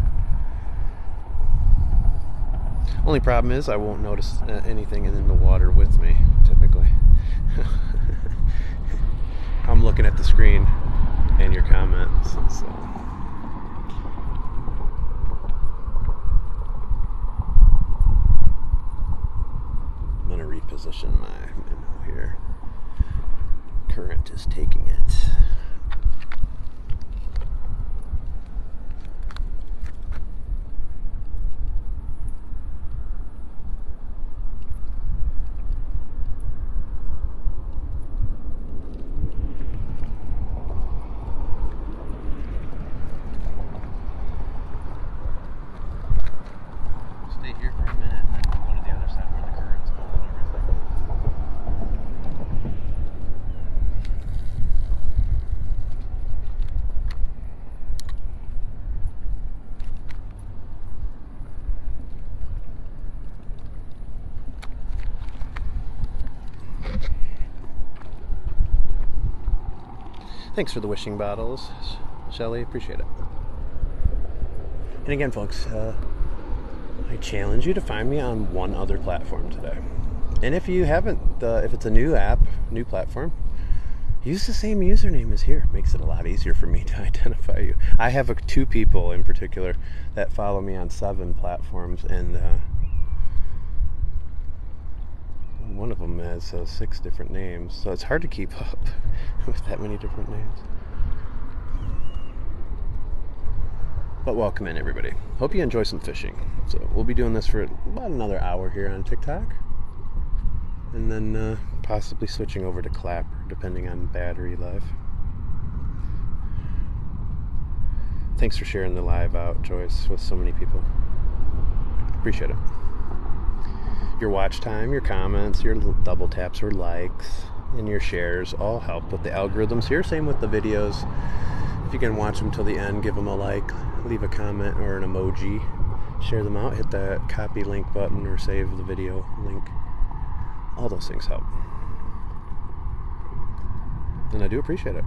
Speaker 1: Only problem is I won't notice uh, anything in the water with me typically. I'm looking at the screen and your comments. So. I'm going to reposition my memo here. Current is taking it. Stay here for a minute and then we'll go to the other side where the current's going and everything. Thanks for the wishing bottles, Shelly. Appreciate it. And again, folks, uh, I challenge you to find me on one other platform today. And if you haven't, uh, if it's a new app, new platform, use the same username as here. Makes it a lot easier for me to identify you. I have uh, two people in particular that follow me on seven platforms, and uh, one of them has uh, six different names, so it's hard to keep up with that many different names. But welcome in, everybody. Hope you enjoy some fishing. So we'll be doing this for about another hour here on TikTok, and then uh, possibly switching over to Clapper, depending on battery life. Thanks for sharing the live out, Joyce, with so many people. Appreciate it. Your watch time, your comments, your double taps or likes, and your shares all help with the algorithms here. Same with the videos. If you can watch them till the end, give them a like, leave a comment or an emoji, share them out, hit that copy link button or save the video link. All those things help. And I do appreciate it.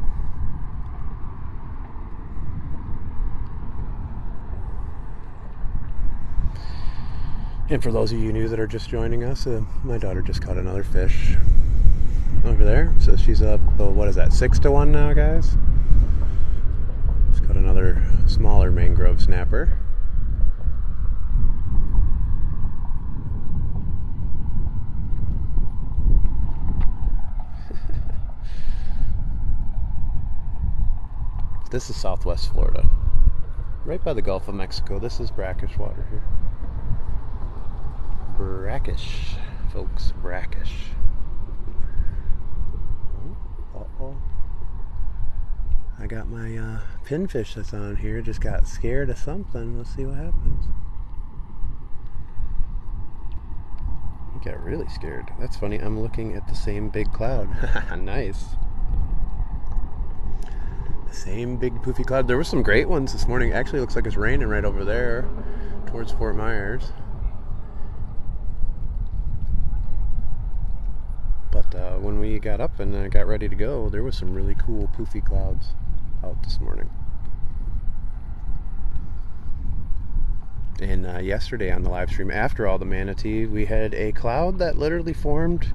Speaker 1: And for those of you new that are just joining us, uh, my daughter just caught another fish over there. So she's up, oh, what is that, six to one now, guys? She's got another smaller mangrove snapper. this is southwest Florida, right by the Gulf of Mexico. This is brackish water here. Brackish, folks, brackish. Uh oh. I got my uh, pinfish that's on here. Just got scared of something. Let's see what happens. He got really scared. That's funny. I'm looking at the same big cloud. nice. The same big poofy cloud. There were some great ones this morning. Actually, looks like it's raining right over there towards Fort Myers. But uh, when we got up and uh, got ready to go, there was some really cool poofy clouds out this morning. And uh, yesterday on the live stream, after all the manatee, we had a cloud that literally formed.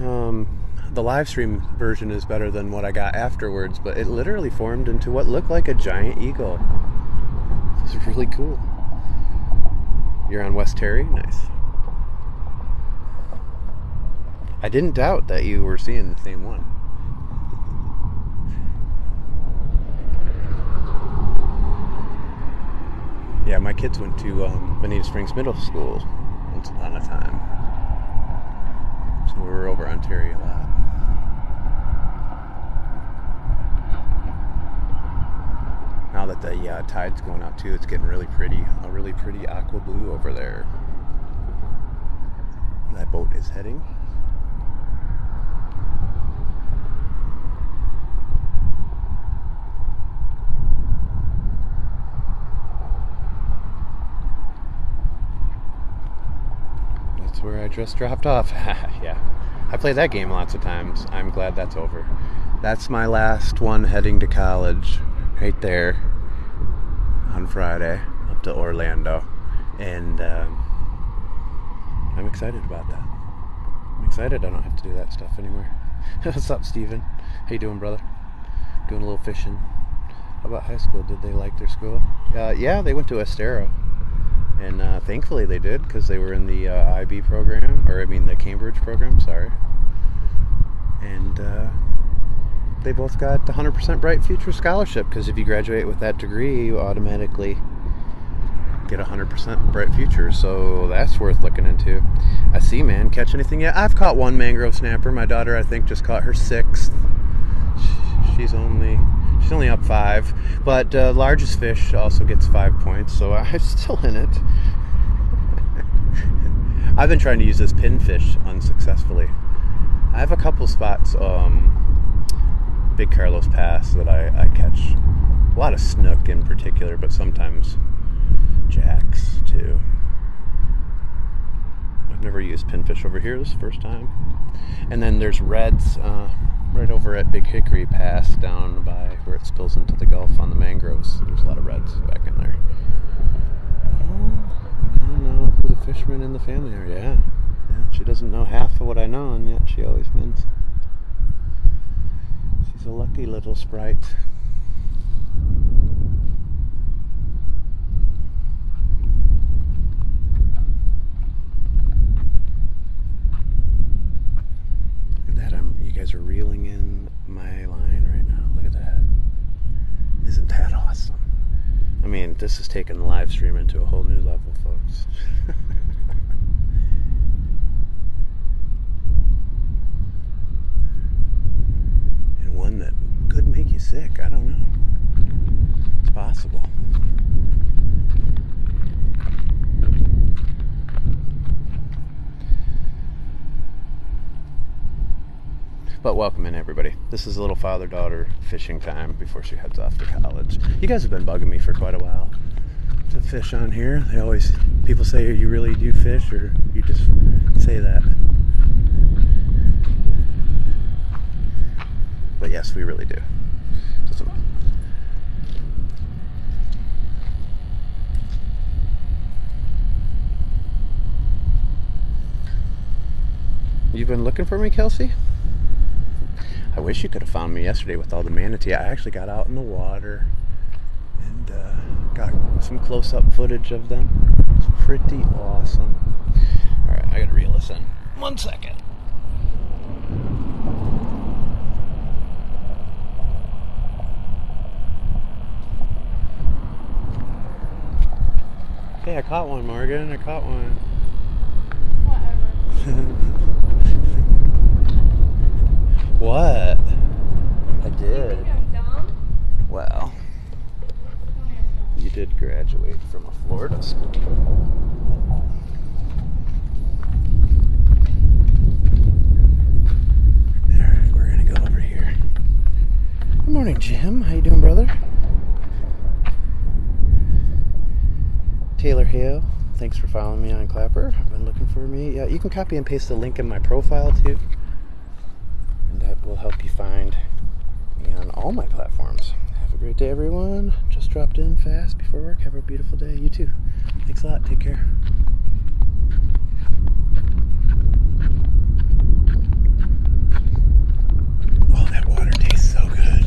Speaker 1: Um, the live stream version is better than what I got afterwards, but it literally formed into what looked like a giant eagle. Is really cool. You're on West Terry? Nice. I didn't doubt that you were seeing the same one. Yeah, my kids went to um, Bonita Springs Middle School once upon a time. So we were over Ontario a lot. Now that the uh, tide's going out too, it's getting really pretty. A really pretty aqua blue over there. That boat is heading. That's where I just dropped off. yeah. I played that game lots of times. I'm glad that's over. That's my last one heading to college, right there on Friday up to Orlando. And um, I'm excited about that. I'm excited I don't have to do that stuff anymore. What's up, Steven? How you doing, brother? Doing a little fishing. How about high school? Did they like their school? Uh, yeah, they went to Estero. And uh, thankfully they did because they were in the uh, IB program, or I mean the Cambridge program, sorry. And uh, they both got 100% Bright Future Scholarship because if you graduate with that degree, you automatically get 100% Bright Future. So that's worth looking into. I see, man. Catch anything yet? I've caught one mangrove snapper. My daughter, I think, just caught her sixth. She's only she's only up five, but uh, largest fish also gets five points. So I'm still in it. I've been trying to use this pinfish unsuccessfully. I have a couple spots, um, Big Carlos Pass, that I, I catch. A lot of snook in particular, but sometimes jacks too. I've never used pinfish over here. This is the first time. And then there's reds uh, right over at Big Hickory Pass down by where it spills into the Gulf on the mangroves. There's a lot of reds back in there. Oh, I don't know who the fishermen in the family are. Yeah. Yeah, she doesn't know half of what I know, and yet she always wins. She's a lucky little sprite. Look at that! I'm. You guys are reeling in my line right now. Look at that! Isn't that awesome? I mean, this is taking the live stream into a whole new level, folks. one that could make you sick. I don't know. It's possible. But welcome in, everybody. This is a little father daughter fishing time before she heads off to college. You guys have been bugging me for quite a while to fish on here. They always, people say, you really do fish, or you just say that. But yes, we really do. You've been looking for me, Kelsey? I wish you could have found me yesterday with all the manatee. I actually got out in the water and uh, got some close up footage of them. It's pretty awesome. Alright, I gotta reel this in. One second. Hey, I caught one, Morgan. I caught one.
Speaker 2: Whatever.
Speaker 1: what? I did.
Speaker 2: think
Speaker 1: Well, you did graduate from a Florida school. Alright, we're gonna go over here. Good morning, Jim. How you doing, brother? Taylor Hale, thanks for following me on Clapper. I've been looking for me. Yeah, you can copy and paste the link in my profile too. And that will help you find me on all my platforms. Have a great day, everyone. Just dropped in fast before work. Have a beautiful day. You too. Thanks a lot. Take care. Oh, that water tastes so good.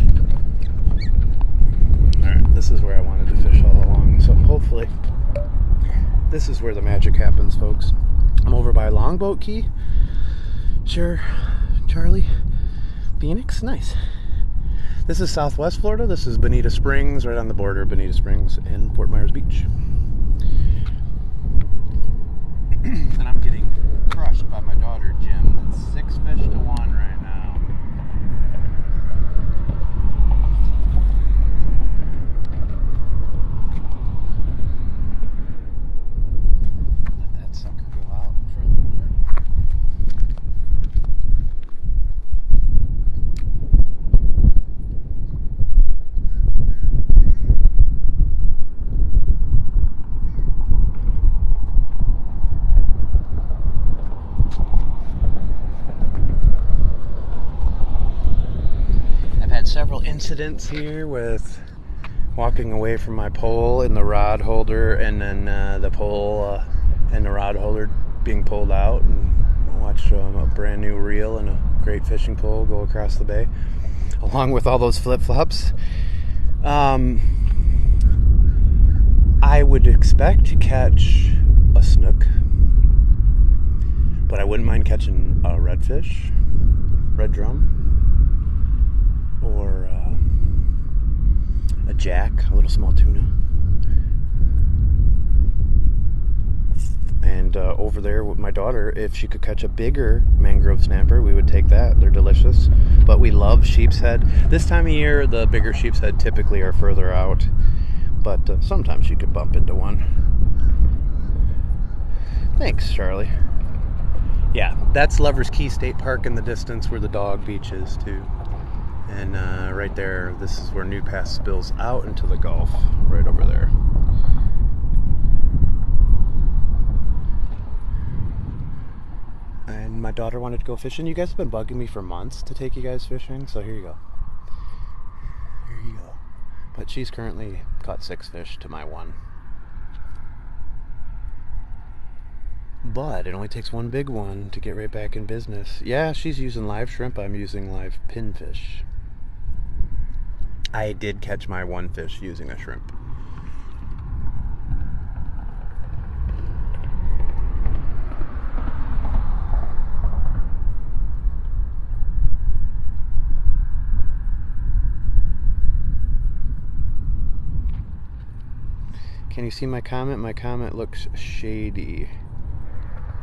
Speaker 1: Alright, this is where I wanted to fish all along. So hopefully, this is where the magic happens, folks. I'm over by Longboat Key. Sure, Charlie. Phoenix, nice. This is Southwest Florida. This is Bonita Springs, right on the border of Bonita Springs and Fort Myers Beach. and I'm getting crushed by my daughter, Jim. It's six fish to one right now. Let that sucker go out in front of there. Incidents here with walking away from my pole and the rod holder, and then uh, the pole uh, and the rod holder being pulled out, and watched um, a brand new reel and a great fishing pole go across the bay, along with all those flip flops. Um, I would expect to catch a snook, but I wouldn't mind catching a redfish, red drum, or uh, a jack, a little small tuna. And uh, over there with my daughter, if she could catch a bigger mangrove snapper, we would take that. They're delicious. But we love sheep's head. This time of year, the bigger sheep's head typically are further out. But uh, sometimes you could bump into one. Thanks, Charlie. Yeah, that's Lover's Key State Park in the distance where the dog beach is, too. And uh, right there, this is where New Pass spills out into the Gulf, right over there. And my daughter wanted to go fishing. You guys have been bugging me for months to take you guys fishing, so here you go. Here you go. But she's currently caught six fish to my one. But it only takes one big one to get right back in business. Yeah, she's using live shrimp. I'm using live pinfish. I did catch my one fish using a shrimp. Can you see my comment? My comment looks shady.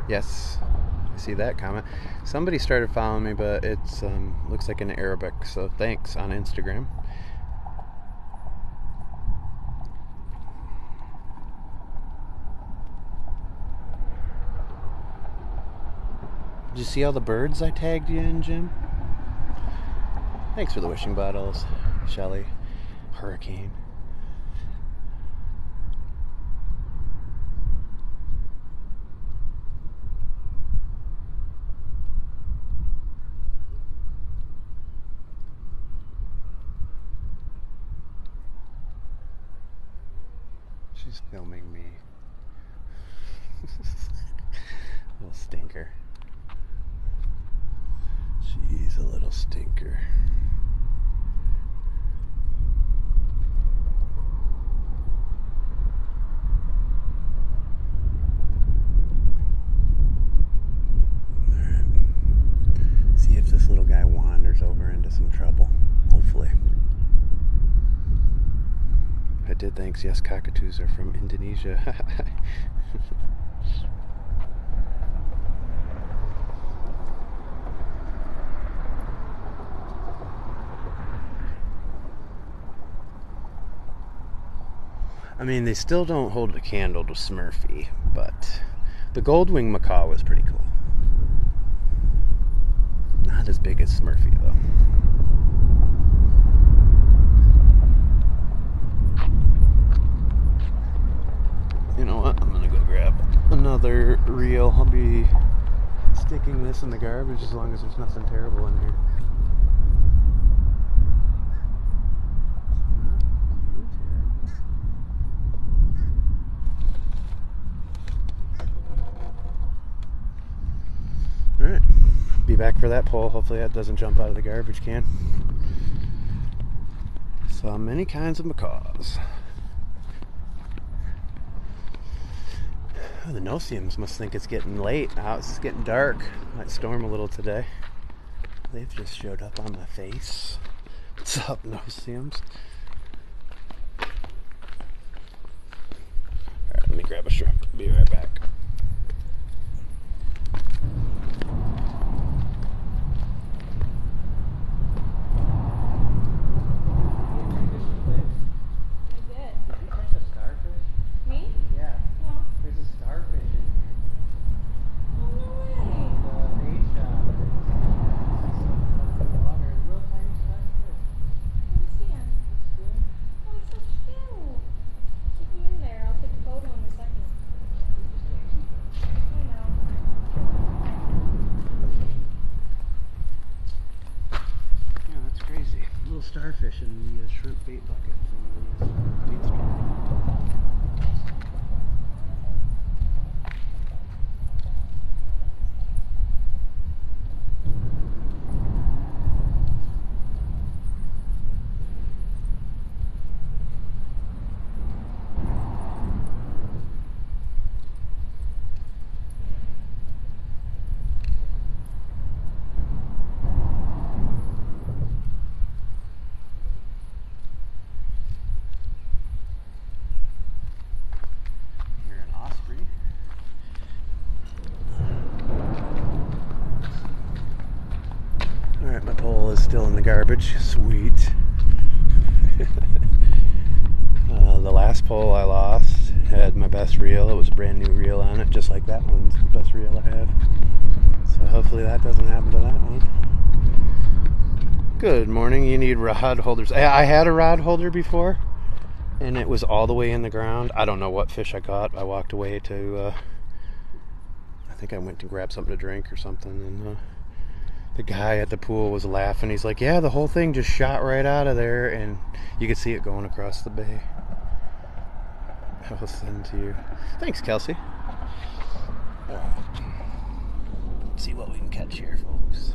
Speaker 1: Yes, I see that comment. Somebody started following me, but it's um, looks like in Arabic. So thanks on Instagram. Did you see all the birds I tagged you in, Jim? Thanks for the wishing bottles, Shelly. Hurricane. She's filming me. little stinker. She's a little stinker. Alright. See if this little guy wanders over into some trouble. Hopefully. Yes, cockatoos are from Indonesia. I mean, they still don't hold a candle to Smurfy, but the Goldwing macaw was pretty cool. Not as big as Smurfy, though. You know what? I'm gonna go grab another reel. I'll be sticking this in the garbage as long as there's nothing terrible in here. Alright. Be back for that pole. Hopefully that doesn't jump out of the garbage can. So many kinds of macaws. Oh, the no-see-ums must think it's getting late. Now it's getting dark. Might storm a little today. They've just showed up on my face. What's up, no-see-ums? Alright, let me grab a shrimp. Be right back.
Speaker 2: I did.
Speaker 4: Did you catch a starfish?
Speaker 2: Me?
Speaker 4: Yeah,
Speaker 2: No.
Speaker 4: there's a starfish in here.
Speaker 2: Oh, no way.
Speaker 4: The bait shop. It's in the water. A little tiny starfish.
Speaker 2: Let me see him.
Speaker 4: See him?
Speaker 2: Oh, he's so cute. Keep him in there. I'll take a photo in a second.
Speaker 4: He's just getting
Speaker 1: fish in the uh, shrimp bait bucket from the uh, bait store. You're an osprey. All right, my pole is still in the garbage. Sweet. uh, the last pole I lost had my best reel. It was a brand new reel on it, just like that one's the best reel I have. So hopefully that doesn't happen to that one. Good morning. You need rod holders. I I had a rod holder before and it was all the way in the ground. I don't know what fish I caught. I walked away to, uh, I think I went to grab something to drink or something, and uh, the guy at the pool was laughing. He's like, "Yeah, the whole thing just shot right out of there, and you could see it going across the bay." I'll send to you. Thanks, Kelsey. Let's see what we can catch here, folks.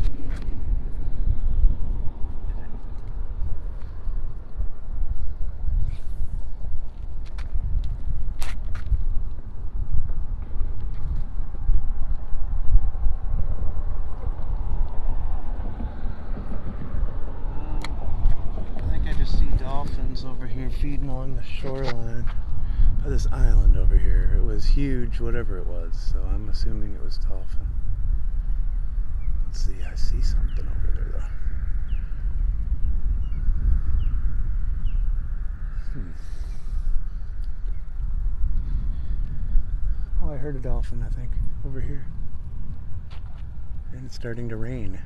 Speaker 1: I think I just see dolphins feeding along the shoreline by this island over here. It was huge, whatever it was, so I'm assuming it was dolphin. Let's see, I see something over there though. Hmm. Oh, I heard a dolphin, I think, over here. And it's starting to rain.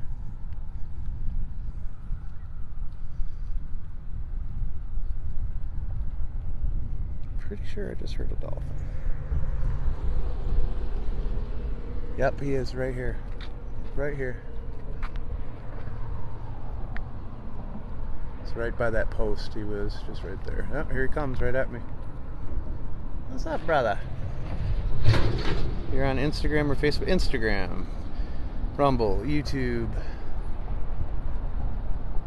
Speaker 1: Pretty sure I just heard a dolphin. Yep, he is right here. Right here. It's right by that post. He was just right there. Oh, here he comes right at me. What's up, brother? You're on Instagram or Facebook? Instagram, Rumble, YouTube,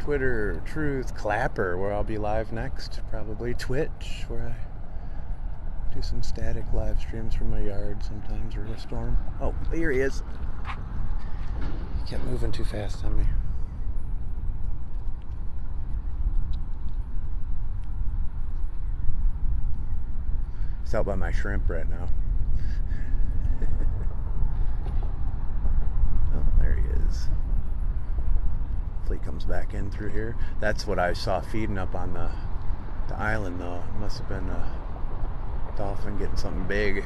Speaker 1: Twitter, Truth, Clapper, where I'll be live next. Probably Twitch, where I do some static live streams from my yard sometimes or a storm. Oh, here he is. He kept moving too fast on me. He's out by my shrimp right now. oh, there he is. Hopefully he comes back in through here. That's what I saw feeding up on the the island though. It must have been a dolphin getting something big.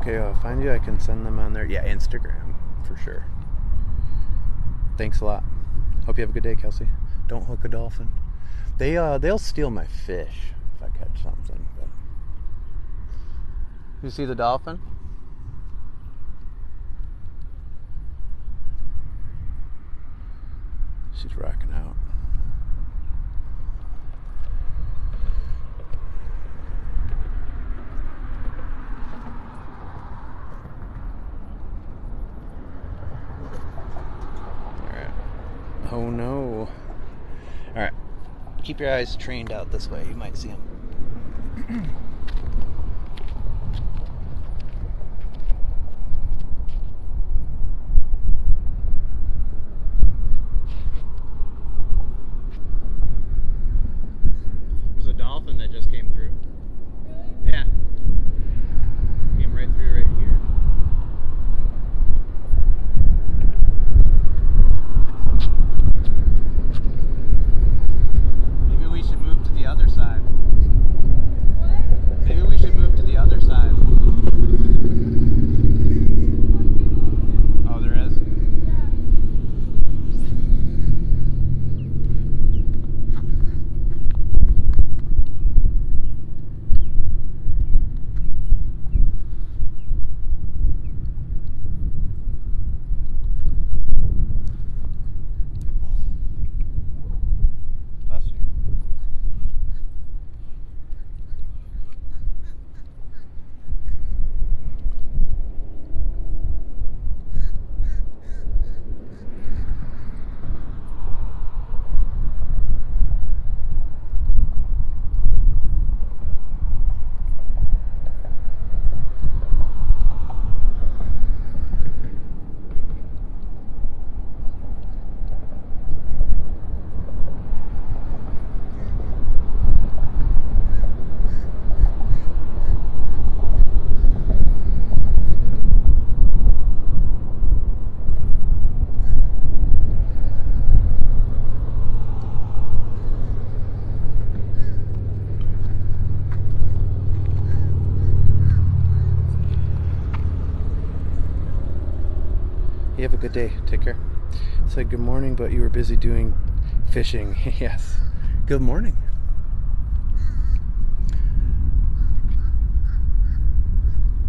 Speaker 1: Okay, I'll find you. I can send them on there. Yeah, Instagram for sure. Thanks a lot. Hope you have a good day, Kelsey. Don't hook a dolphin. They uh they'll steal my fish if I catch something. But you see the dolphin? She's rocking out. Alright. Oh no. Alright. Keep your eyes trained out this way. You might see them. There's a dolphin that just came through. Yeah. Came right through right here. Maybe we should move to the other side.
Speaker 2: What?
Speaker 1: You have a good day. Take care. But you were busy doing fishing. yes. Good morning.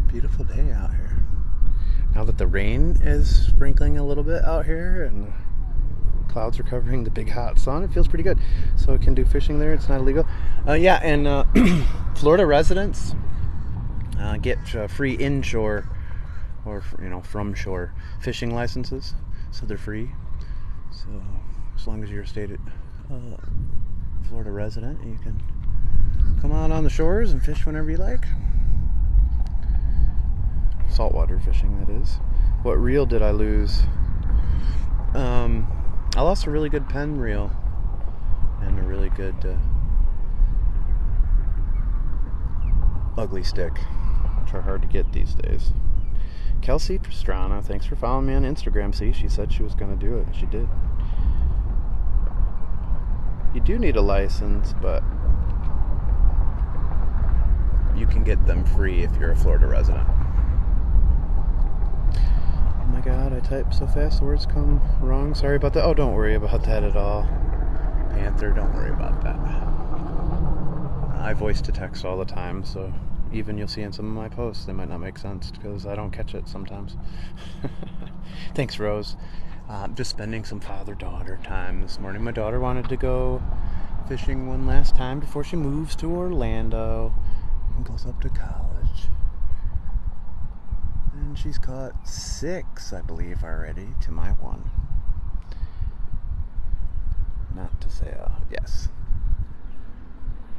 Speaker 1: Beautiful day out here. Now that the rain is sprinkling a little bit out here and clouds are covering the big hot sun, it feels pretty good. So I can do fishing there. It's not illegal. Uh, yeah, and uh, Florida residents uh, get uh, free inshore or you know from shore fishing licenses, so they're free. So as long as you're a state uh, Florida resident, you can come out on the shores and fish whenever you like. Saltwater fishing, that is. What reel did I lose? Um, I lost a really good Penn reel and a really good uh, Ugly Stik, which are hard to get these days. Kelsey Pastrana, thanks for following me on Instagram. See, she said she was going to do it. And she did. You do need a license, but you can get them free if you're a Florida resident. Oh my god, I type so fast the words come wrong. Sorry about that. Oh, don't worry about that at all. Panther, don't worry about that. I voice to text all the time, so even you'll see in some of my posts, they might not make sense because I don't catch it sometimes. Thanks, Rose. Uh, just spending some father daughter time this morning. My daughter wanted to go fishing one last time before she moves to Orlando and goes up to college. And she's caught six, I believe, already to my one. Not to say, uh, yes.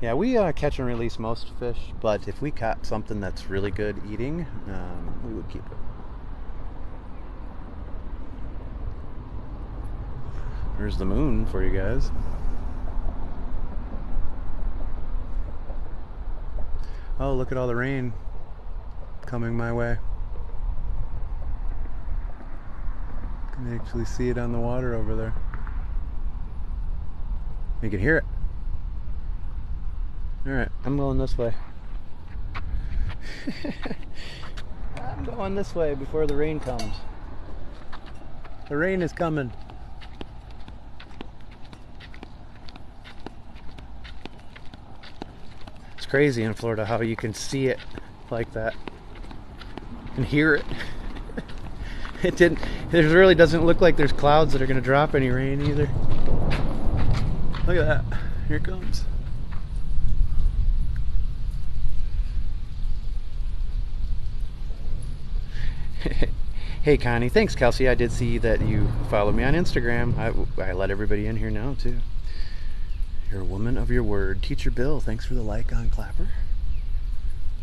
Speaker 1: Yeah, we uh, catch and release most fish, but if we caught something that's really good eating, um, we would keep it. There's the moon for you guys. Oh, look at all the rain coming my way. Can actually see it on the water over there. You can hear it. Alright, I'm going this way. I'm going this way before the rain comes. The rain is coming. It's crazy in Florida how you can see it like that and hear it. it didn't. There really doesn't look like there's clouds that are going to drop any rain either. Look at that. Here it comes. hey Connie, thanks Kelsey. I did see that you followed me on Instagram. I, I let everybody in here now too. You're a woman of your word. Teacher Bill, thanks for the like on Clapper.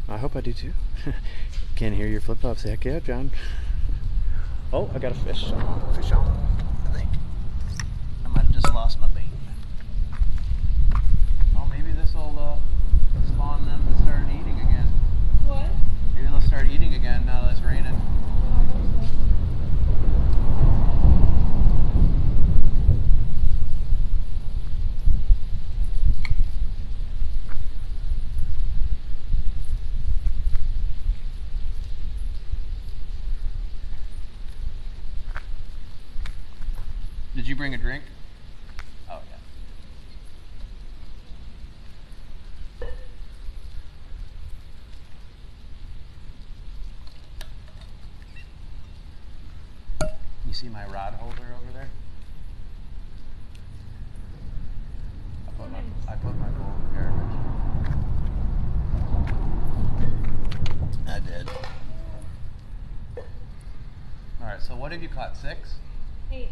Speaker 1: I hope I do too. Can't hear your flip flops. Heck yeah, John. Oh, I got a fish. Fish on. I think. I might have just lost my bait. Oh, maybe this will uh, spawn them to start eating again.
Speaker 2: What?
Speaker 1: Maybe they'll start eating again now that it's raining. Did you bring a drink? Oh yeah. You see my rod holder over there? I put my, I put my bowl in the garbage. I did. Alright, so what have you caught? Six?
Speaker 2: Eight.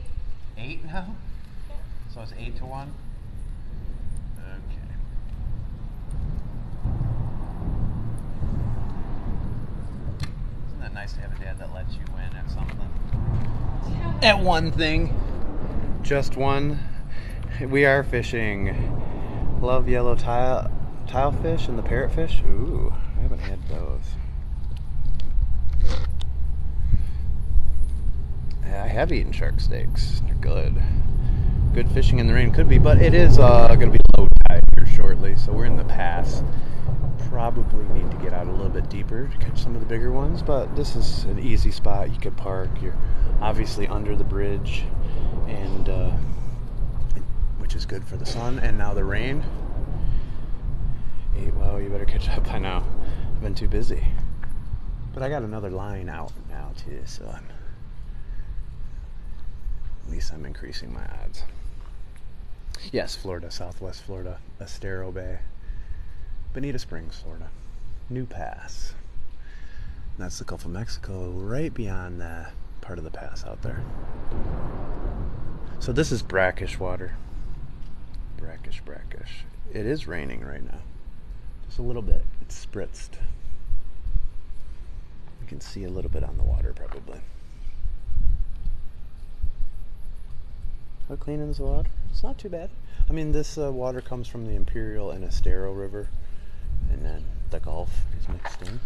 Speaker 1: Eight now? So it's eight to one? Okay. Isn't that nice to have a dad that lets you win at something? At one thing. Just one. We are fishing. Love yellow tile tilefish and the parrotfish. Ooh, I haven't had those. I have eaten shark steaks. They're good. Good fishing in the rain could be, but it is uh, going to be low tide here shortly, so we're in the pass. Probably need to get out a little bit deeper to catch some of the bigger ones, but this is an easy spot. You could park. You're obviously under the bridge, and uh, which is good for the sun. And now the rain. Hey, well, you better catch up by now. I've been too busy. But I got another line out now too, so I'm at least I'm increasing my odds. Yes, Florida, Southwest Florida, Estero Bay, Bonita Springs, Florida, New Pass. And that's the Gulf of Mexico, right beyond that part of the pass out there. So this is brackish water. Brackish, brackish. It is raining right now. Just a little bit. It's spritzed. You can see a little bit on the water probably. How clean is the water? It's not too bad. I mean, this uh, water comes from the Imperial and Estero River, and then the Gulf is mixed in.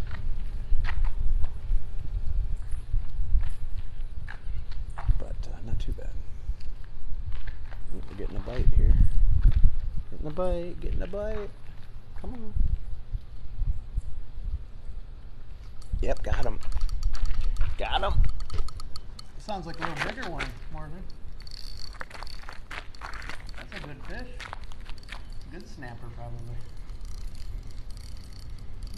Speaker 1: But uh, not too bad. We're getting a bite here. Getting a bite, getting a bite. Come on. Yep, got him. Got him.
Speaker 4: Sounds like a little bigger one, Morgan. That's a good fish. Good snapper, probably.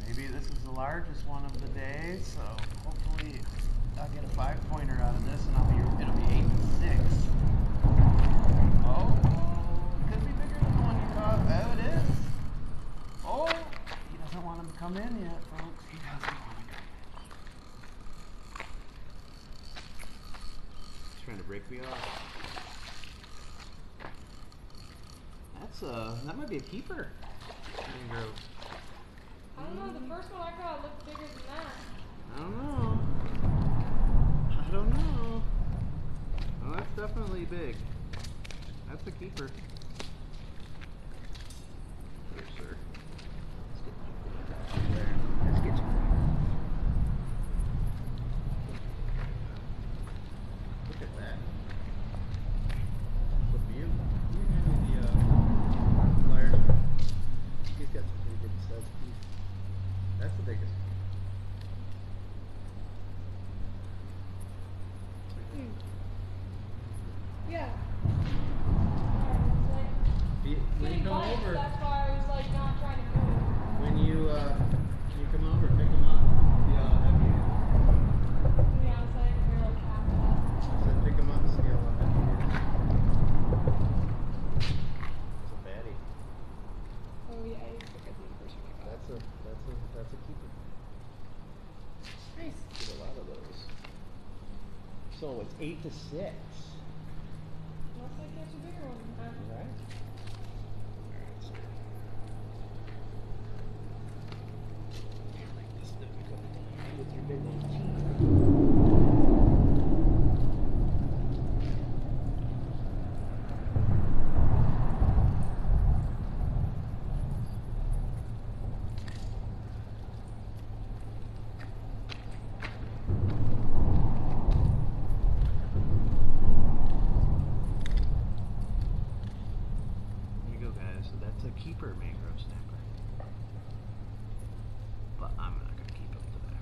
Speaker 4: Maybe this is the largest one of the day, so hopefully I'll get a five pointer out of this, and I'll be it'll be eight to six. Oh, could be bigger than the one you caught. Oh, it is. Oh, he doesn't want him to come in yet, folks. He doesn't want to come
Speaker 1: Trying to break me off. That's uh, that might be a keeper. Mangrove.
Speaker 2: I don't know. The first one I caught looked bigger than that.
Speaker 1: I don't know. I don't know. That's definitely big. That's a keeper. Here, sir. Let's get you there. Let's get you Look at that. What view? You hand me the uh, pliers. He's got some pretty good stuff. That's the biggest.
Speaker 2: Yeah.
Speaker 1: Be- When you
Speaker 2: Getting
Speaker 1: come
Speaker 2: bites,
Speaker 1: over,
Speaker 2: That's why I was like not trying to move.
Speaker 1: when you uh, when you come over, pick them up. See how heavy.
Speaker 2: Yeah, so I didn't hear like half of that.
Speaker 1: I said pick them up. See how heavy. it is. It's a baddie.
Speaker 2: Oh yeah, I took a deep first one I got.
Speaker 1: That's a that's a that's a keeper.
Speaker 2: Nice.
Speaker 1: Get a lot of those. It's eight to six.
Speaker 2: Unless I catch a bigger one. Uh,
Speaker 1: Right. Like this difficult with your big old teeth. Here you go, guys. So that's a keeper mangrove snapper. But I'm not gonna keep up to that.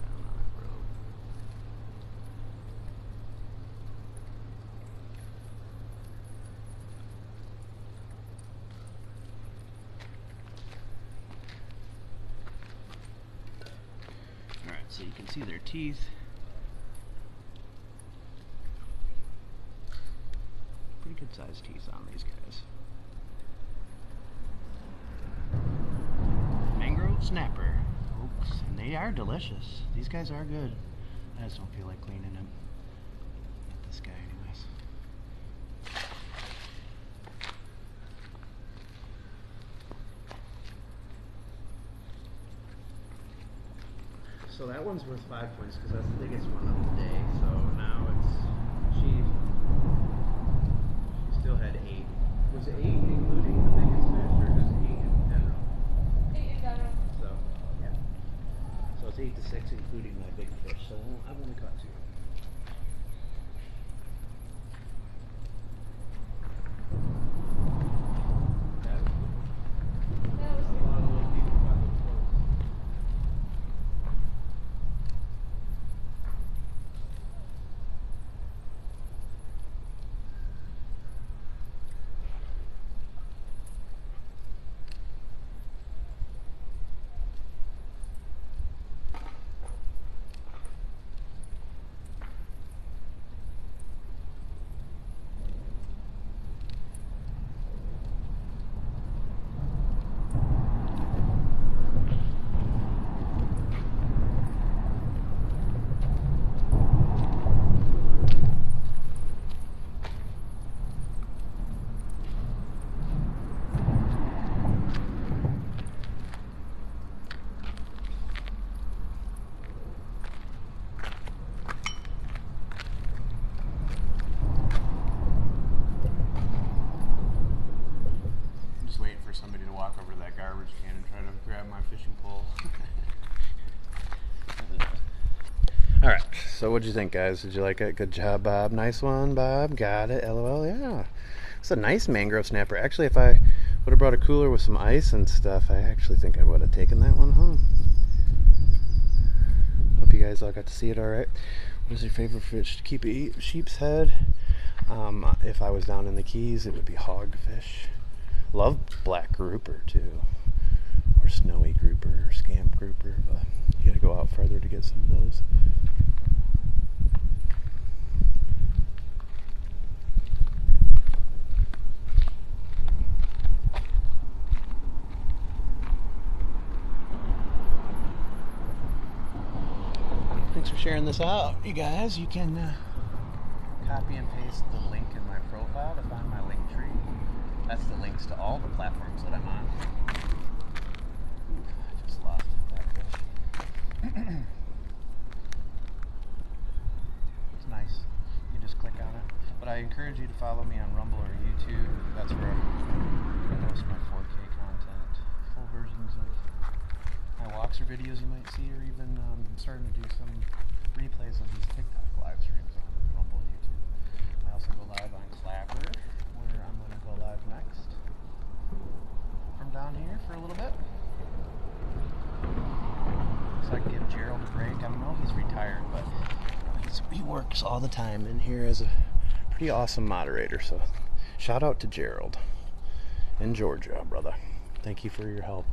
Speaker 1: Down on that road. Alright, so you can see their teeth. Pretty good sized teeth on these guys. Mangrove snapper, folks, and they are delicious. These guys are good. I just don't feel like cleaning them. Not this guy, anyways.
Speaker 4: So that one's worth five points because that's the biggest one of the day. So now it's she. She still had eight. Was eight including the biggest fish, or just eight in general?
Speaker 2: Eight in general.
Speaker 4: So yeah. So it's eight to six including my big fish. So I've only caught two.
Speaker 2: That was
Speaker 1: I'm just waiting for somebody to walk over to that garbage can and try to grab my fishing pole. All right. So, what'd you think, guys? Did you like it? Good job, Bob. Nice one, Bob. Got it. LOL. Yeah. It's a nice mangrove snapper. Actually, if I would have brought a cooler with some ice and stuff, I actually think I would have taken that one home. Hope you guys all got to see it all right. What is your favorite fish to keep eat? Sheepshead. Um, if I was down in the Keys, it would be hogfish. Love black grouper too, or snowy grouper, or scamp grouper. But you gotta go out further to get some of those. Thanks for sharing this out, you guys. You can uh, copy and paste the link in my profile to find my link tree. That's the links to all the platforms that I'm on. Ooh, I just lost that fish. it's nice. You just click on it. But I encourage you to follow me on Rumble or YouTube. That's where I post my 4K content, full versions of my walks or videos you might see, or even um, I'm starting to do some replays of these TikTok live streams on Rumble and YouTube. I also go live on Clapper, where I'm going to go live next from down here for a little bit. So I can give Gerald a break. I don't know he's retired, but he works all the time in here as a pretty awesome moderator. So shout out to Gerald in Georgia, brother. Thank you for your help.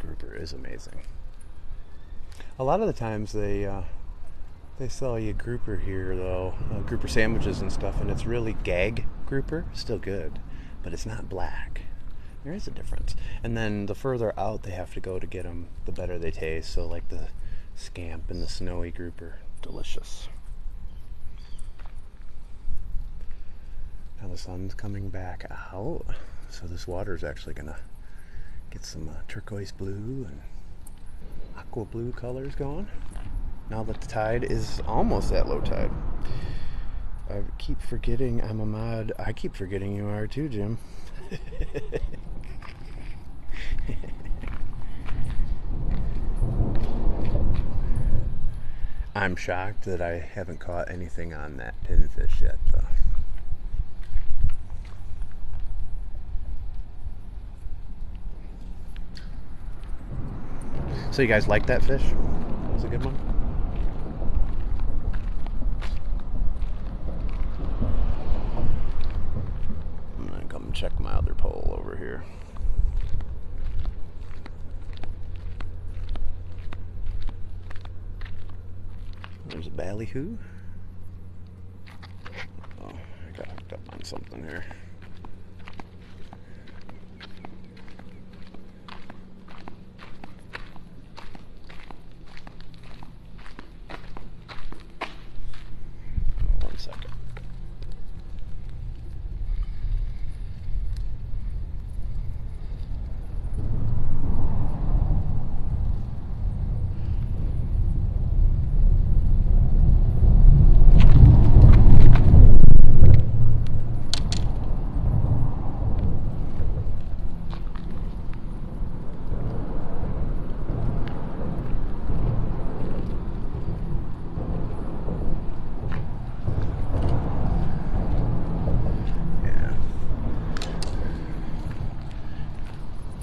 Speaker 1: Grouper is amazing. A lot of the times they uh, they sell you grouper here though, uh, grouper sandwiches and stuff, and it's really gag grouper, still good, but it's not black. There is a difference. And then the further out they have to go to get them, the better they taste. So like the scamp and the snowy grouper, delicious. Now the sun's coming back out, so this water is actually gonna get some uh, turquoise blue and aqua blue colors going. Now that the tide is almost at low tide. I keep forgetting I'm a mod. I keep forgetting you are too, Jim. I'm shocked that I haven't caught anything on that pinfish yet, though. So you guys like that fish? That was a good one. I'm gonna come check my other pole over here. There's a ballyhoo. Oh, I got hooked up on something here. One second.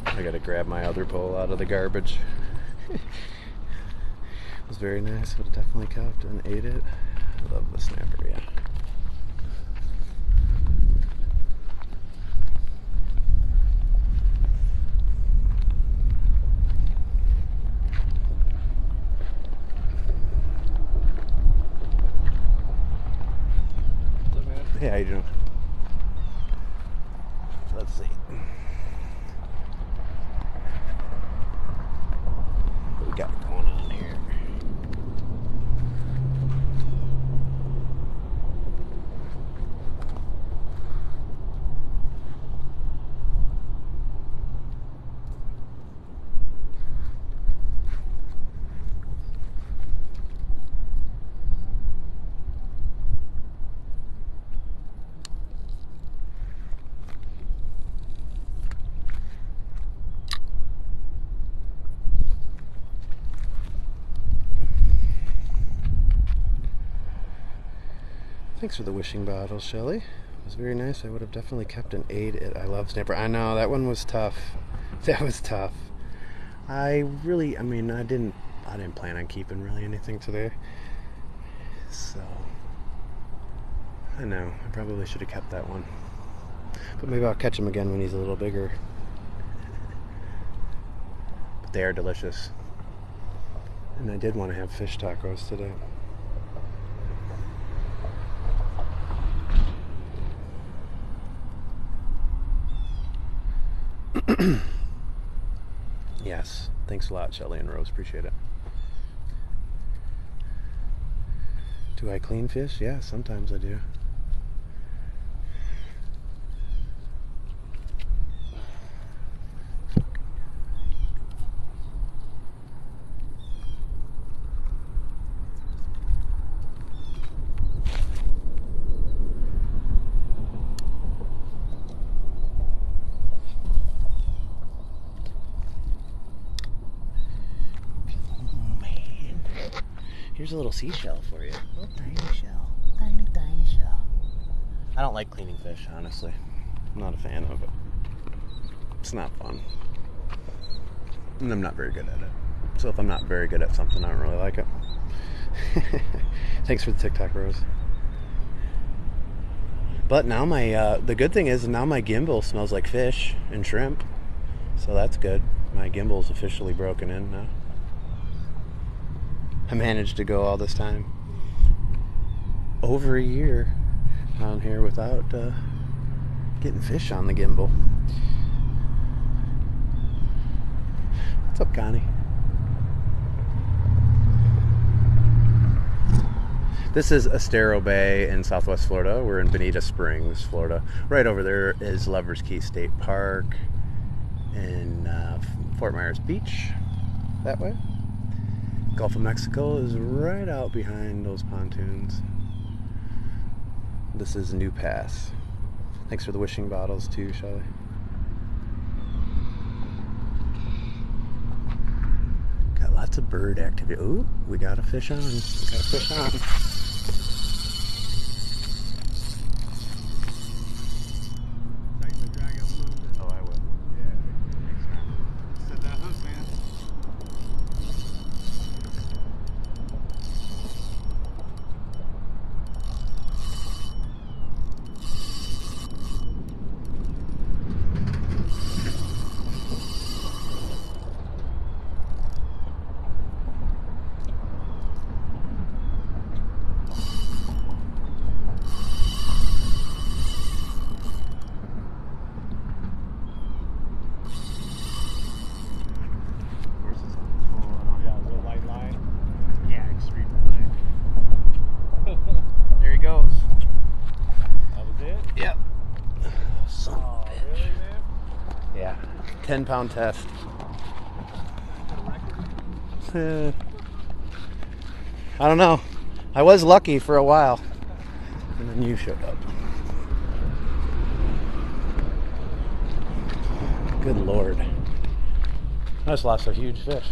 Speaker 1: I gotta grab my other pole out of the garbage. it was very nice. Would have definitely cuffed and ate it. I love the snapper, yeah.
Speaker 4: What's up, man?
Speaker 1: Hey, how you doing? Let's see. What we got going on here? Thanks for the wishing bottle, Shelly. It was very nice. I would have definitely kept an eight. It. I love snapper. I know that one was tough. That was tough. I really, I mean, I didn't, I didn't plan on keeping really anything today. So, I know I probably should have kept that one. But maybe I'll catch him again when he's a little bigger. But they are delicious. And I did want to have fish tacos today. Yes. Thanks a lot, Shelly and Rose. Appreciate it. Do I clean fish? Yeah, sometimes I do. Oh, man. Here's a little seashell for you. Little tiny shell. Tiny, tiny shell. I don't like cleaning fish, honestly. I'm not a fan of it. It's not fun. And I'm not very good at it. So if I'm not very good at something, I don't really like it. Thanks for the TikTok, Rose. But now my uh, the good thing is now my gimbal smells like fish and shrimp, so that's good. My gimbal's officially broken in now. I managed to go all this time, over a year, on here without uh, getting fish on the gimbal. What's up, Connie? This is Estero Bay in Southwest Florida. We're in Bonita Springs, Florida. Right over there is Lovers Key State Park in uh, Fort Myers Beach, that way. Gulf of Mexico is right out behind those pontoons. This is New Pass. Thanks for the wishing bottles too, Shelly. Got lots of bird activity. Ooh, we got a fish on. We got a fish on.
Speaker 4: Tighten the drag up a little bit.
Speaker 1: Oh, I will.
Speaker 4: Yeah. Set that hook, man. Of course, it's full. I don't
Speaker 3: Yeah, a little light line.
Speaker 4: Yeah, extremely light. There he goes.
Speaker 3: That was it?
Speaker 1: Yep. Son of
Speaker 3: Oh,
Speaker 1: a bitch.
Speaker 3: really, man?
Speaker 1: Yeah. 10 pound test. Eh. I don't know. I was lucky for a while. And then you showed up. Good lord. I just lost a huge fish.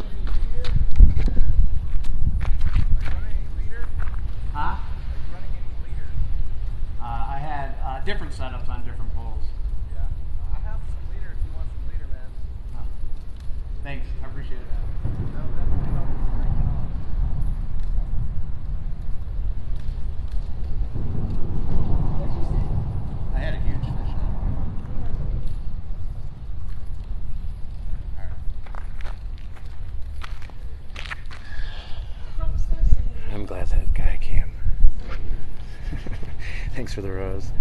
Speaker 1: for the rose.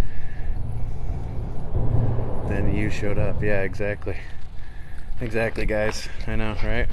Speaker 1: Then you showed up. Yeah, exactly. Exactly, guys. I know, right?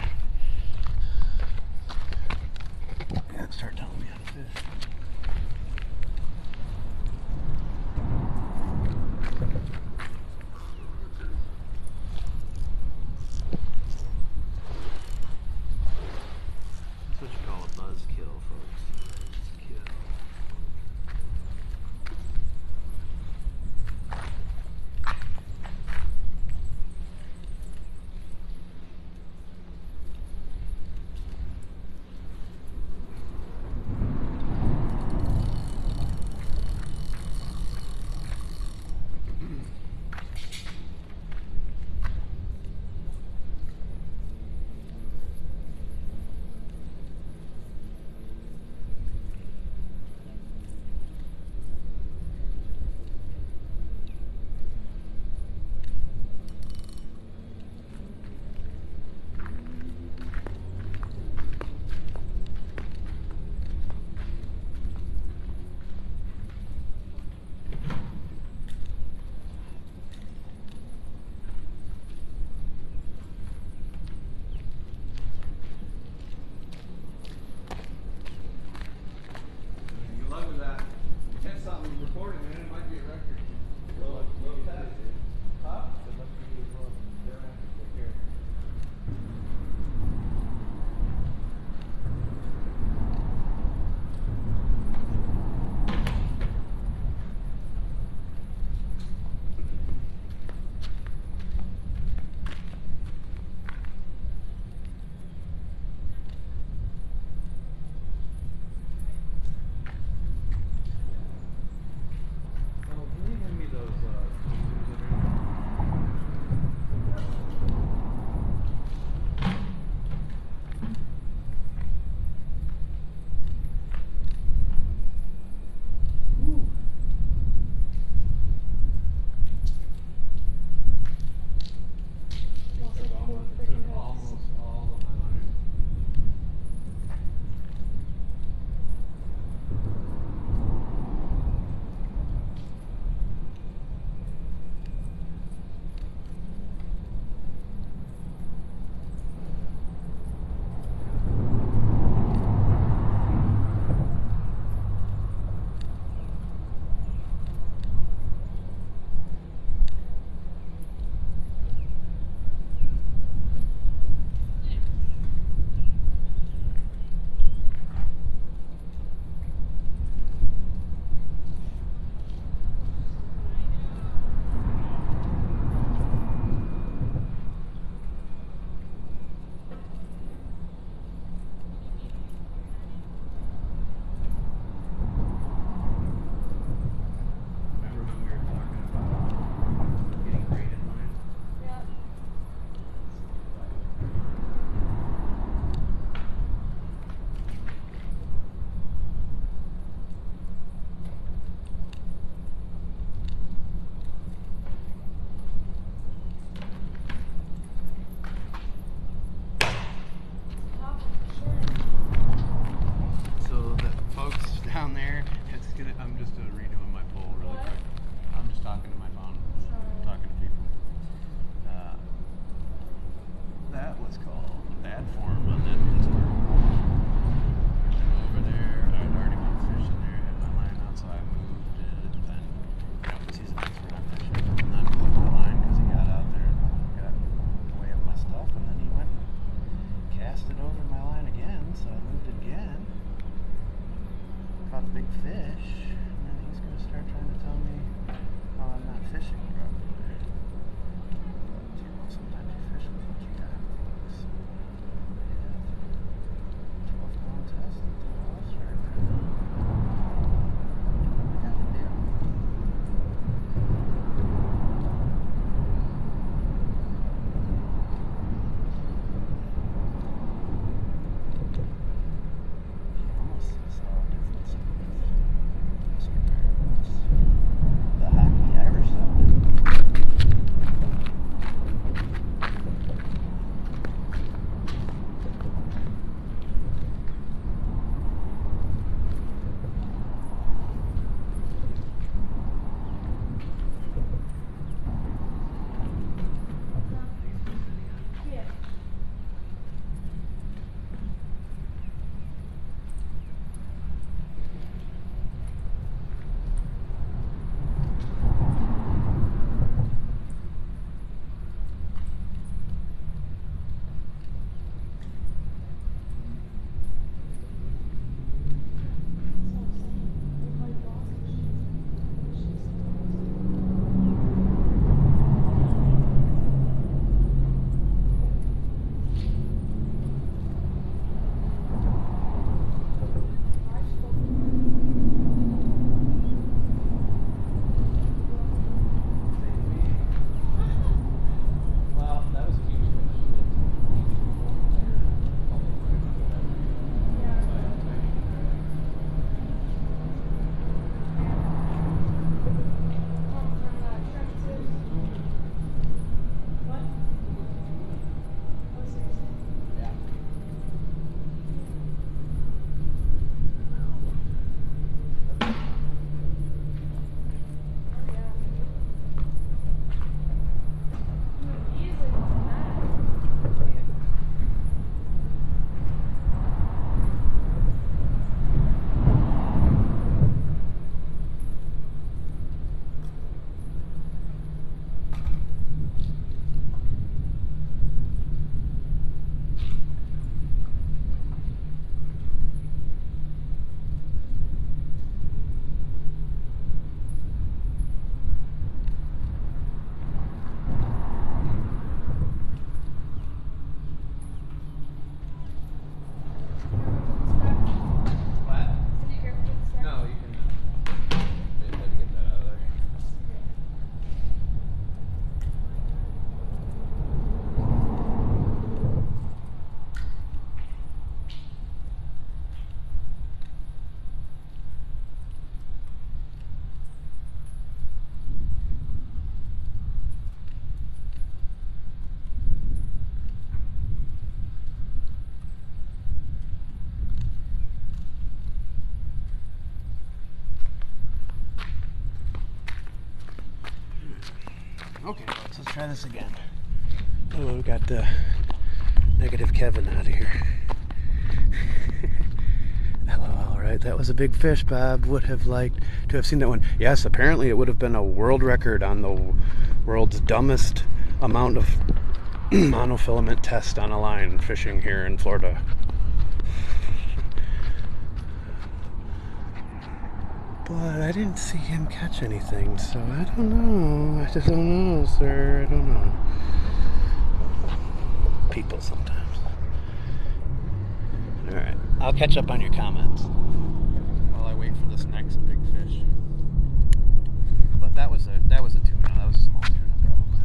Speaker 1: Try this again. Oh, we got the negative Kevin out of here. Hello, all right. That was a big fish. Bob would have liked to have seen that one. Yes, apparently it would have been a world record on the world's dumbest amount of monofilament test on a line fishing here in Florida. But I didn't see him catch anything, so I don't know. I just don't know, sir. I don't know. People sometimes. Alright, I'll catch up on your comments while I wait for this next big fish. But that was a that was a tuna. That was a small tuna, probably.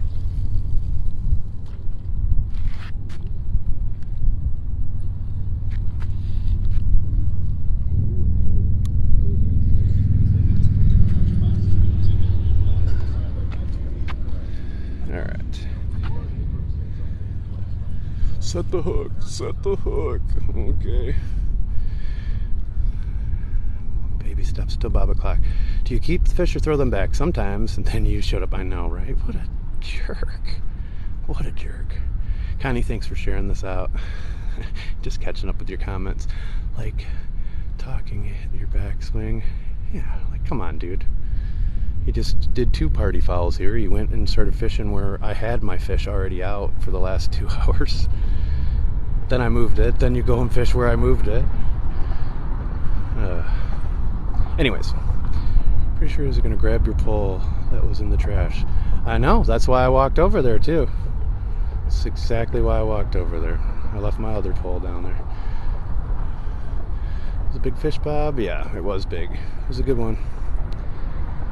Speaker 1: All right. Set the hook. Set the hook. Okay. Baby steps to Bob o'clock. Do you keep the fish or throw them back? Sometimes, and then you showed up. I know, right? What a jerk. What a jerk. Connie, thanks for sharing this out. Just catching up with your comments. Like, talking your backswing. Yeah, like, come on, dude. He just did two party fouls here. He went and started fishing where I had my fish already out for the last two hours. Then I moved it. Then you go and fish where I moved it. Uh, anyways, pretty sure he's gonna grab your pole that was in the trash. I know. That's why I walked over there too. That's exactly why I walked over there. I left my other pole down there. It was a big fish, Bob. Yeah, it was big. It was a good one.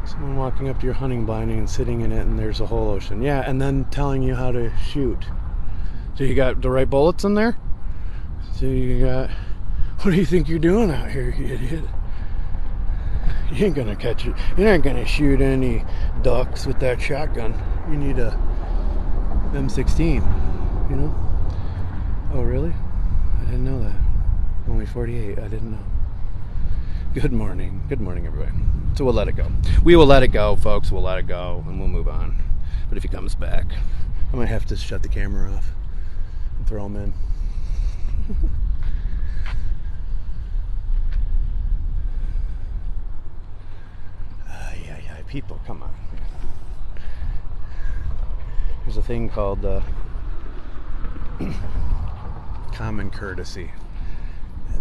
Speaker 1: Someone walking up to your hunting blind and sitting in it, and there's a whole ocean. Yeah, and then telling you how to shoot. So you got the right bullets in there? So you got. What do you think you're doing out here, you idiot? You ain't gonna catch it. You're not gonna shoot any ducks with that shotgun. You need a M16, you know? Oh, really? I didn't know that. Only 48. I didn't know. Good morning. Good morning, everybody. So we'll let it go. We will let it go, folks. We'll let it go and we'll move on. But if he comes back, I might have to shut the camera off and throw him in. Ay, ay. People, come on. There's a thing called uh, common courtesy.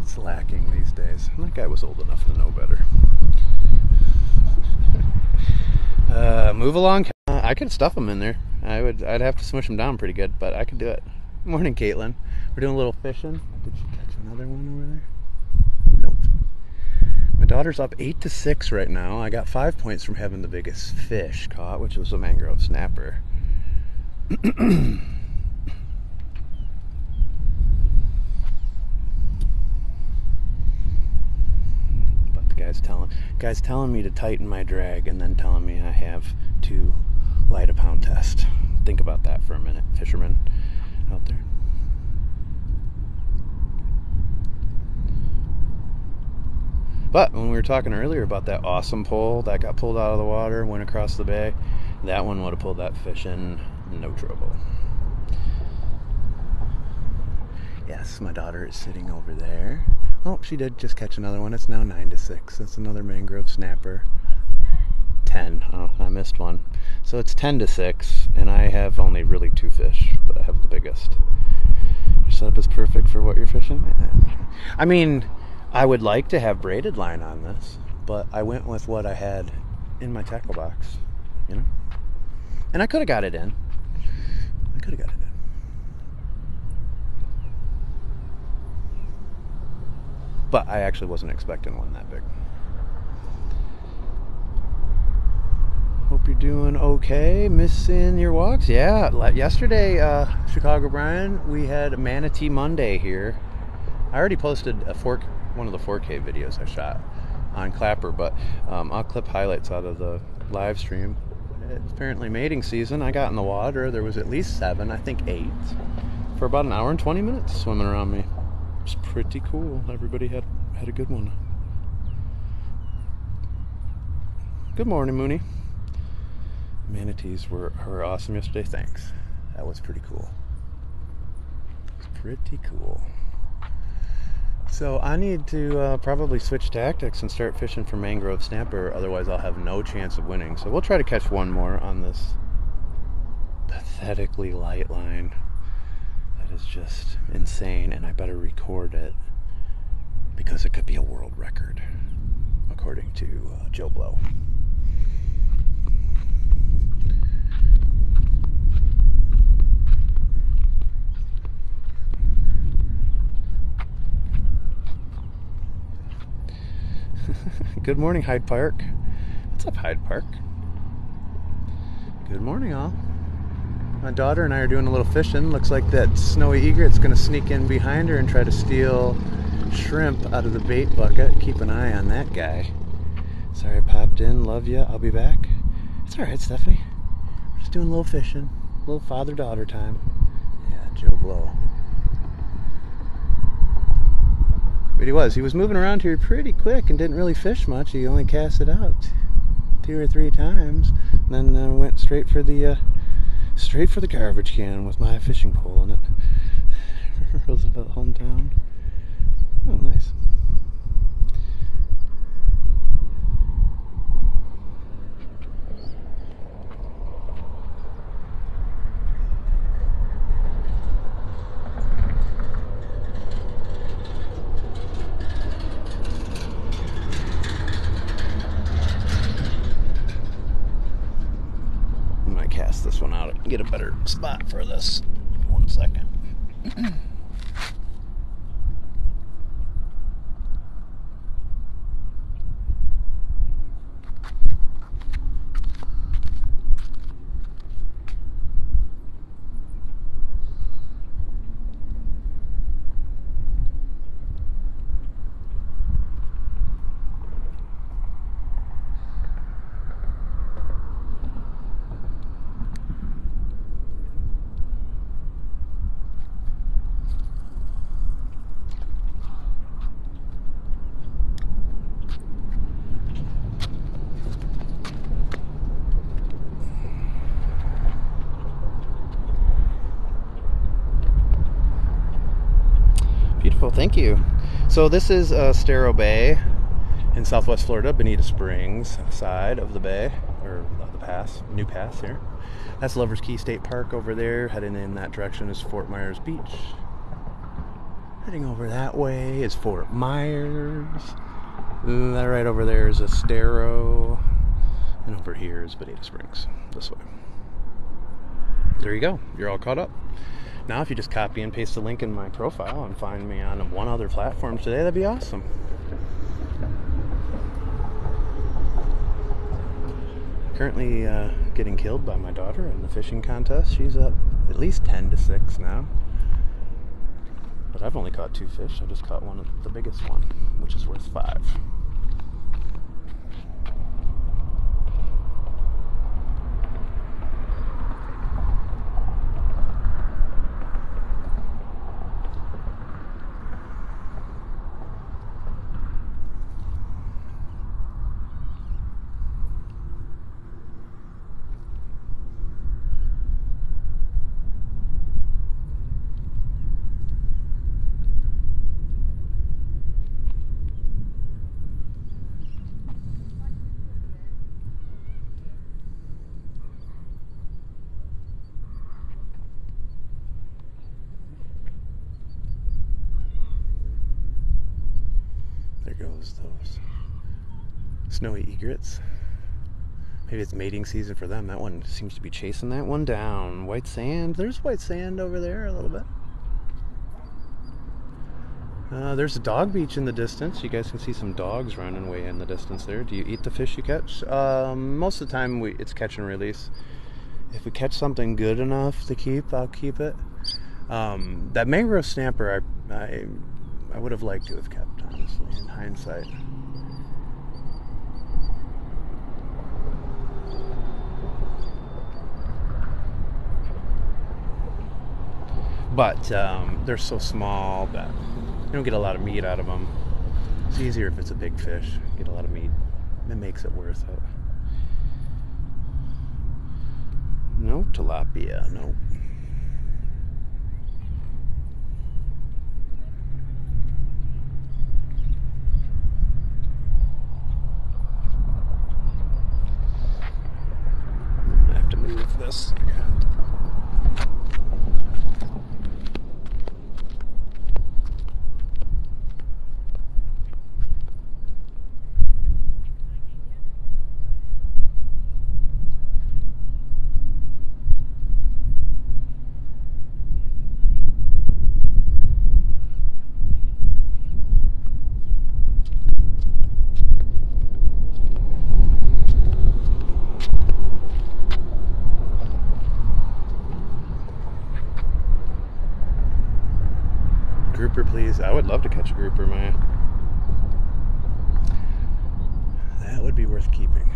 Speaker 1: It's lacking these days. And that guy was old enough to know better. Uh, move along. I could stuff them in there. I would. I'd have to smush them down pretty good, but I could do it. Morning, Caitlin. We're doing a little fishing. Did you catch another one over there? Nope. My daughter's up eight to six right now. I got five points from having the biggest fish caught, which was a mangrove snapper. but the guy's telling guy's telling me to tighten my drag and then telling me I have to light a pound test. Think about that for a minute, fishermen out there. But when we were talking earlier about that awesome pole that got pulled out of the water, went across the bay, that one would have pulled that fish in no trouble. Yes, my daughter is sitting over there. Oh, she did just catch another one. It's now nine to six. That's another mangrove snapper. Ten. Oh, I missed one. So it's ten to six, and I have only really two fish, but I have the biggest. Your setup is perfect for what you're fishing. I mean, I would like to have braided line on this, but I went with what I had in my tackle box. You know, and I could have got it in. I could have got it in. But I actually wasn't expecting one that big. Hope you're doing okay. Missing your walks? Yeah. Yesterday, uh, Chicago Brian, we had a Manatee Monday here. I already posted a four, one of the 4K videos I shot on Clapper, but um, I'll clip highlights out of the live stream. It's apparently mating season. I got in the water. There was at least seven, I think eight, for about an hour and 20 minutes swimming around me. It's pretty cool. Everybody had had a good one. Good morning, Mooney. Manatees were, were awesome yesterday. Thanks. That was pretty cool. It's pretty cool. So I need to uh, probably switch tactics and start fishing for mangrove snapper. Otherwise, I'll have no chance of winning. So we'll try to catch one more on this pathetically light line. That is just insane, and I better record it because it could be a world record, according to uh, Joe Blow. Good morning, Hyde Park. What's up, Hyde Park? Good morning, all. My daughter and I are doing a little fishing. Looks like that snowy egret's going to sneak in behind her and try to steal shrimp out of the bait bucket. Keep an eye on that guy. Sorry I popped in. Love you. I'll be back. It's all right, Stephanie. We're just doing a little fishing, a little father-daughter time. Yeah, Joe Blow. But he was. He was moving around here pretty quick and didn't really fish much. He only cast it out two or three times, and then uh, went straight for the uh, straight for the garbage can with my fishing pole in it. Roosevelt hometown. Oh, nice. I might cast this one out and get a better spot for this. One second. Beautiful, thank you. So this is uh, Estero Bay in Southwest Florida, Bonita Springs side of the bay or the pass, new pass here. That's Lovers Key State Park over there. Heading in that direction is Fort Myers Beach. Heading over that way is Fort Myers. And that right over there is Estero. And over here is Bonita Springs. This way. There you go. You're all caught up. Now, if you just copy and paste the link in my profile and find me on one other platform today, that'd be awesome. Currently uh, getting killed by my daughter in the fishing contest. She's up at least 10 to 6 now. But I've only caught two fish. I just caught one, of the biggest one, which is worth five. There goes those egrets. Maybe it's mating season for them. That one seems to be chasing that one down. White sand. There's white sand over there a little bit. Uh, there's a dog beach in the distance. You guys can see some dogs running way in the distance there. Do you eat the fish you catch? Um, most of the time, we it's catch and release. If we catch something good enough to keep, I'll keep it. Um, that mangrove snapper, I, I, I would have liked to have kept, honestly, in hindsight. But um, they're so small that you don't get a lot of meat out of them. It's easier if it's a big fish. Get a lot of meat. It makes it worth it. No tilapia, no. I have to move this. Grouper, please. I would love to catch a grouper, Maya. That would be worth keeping.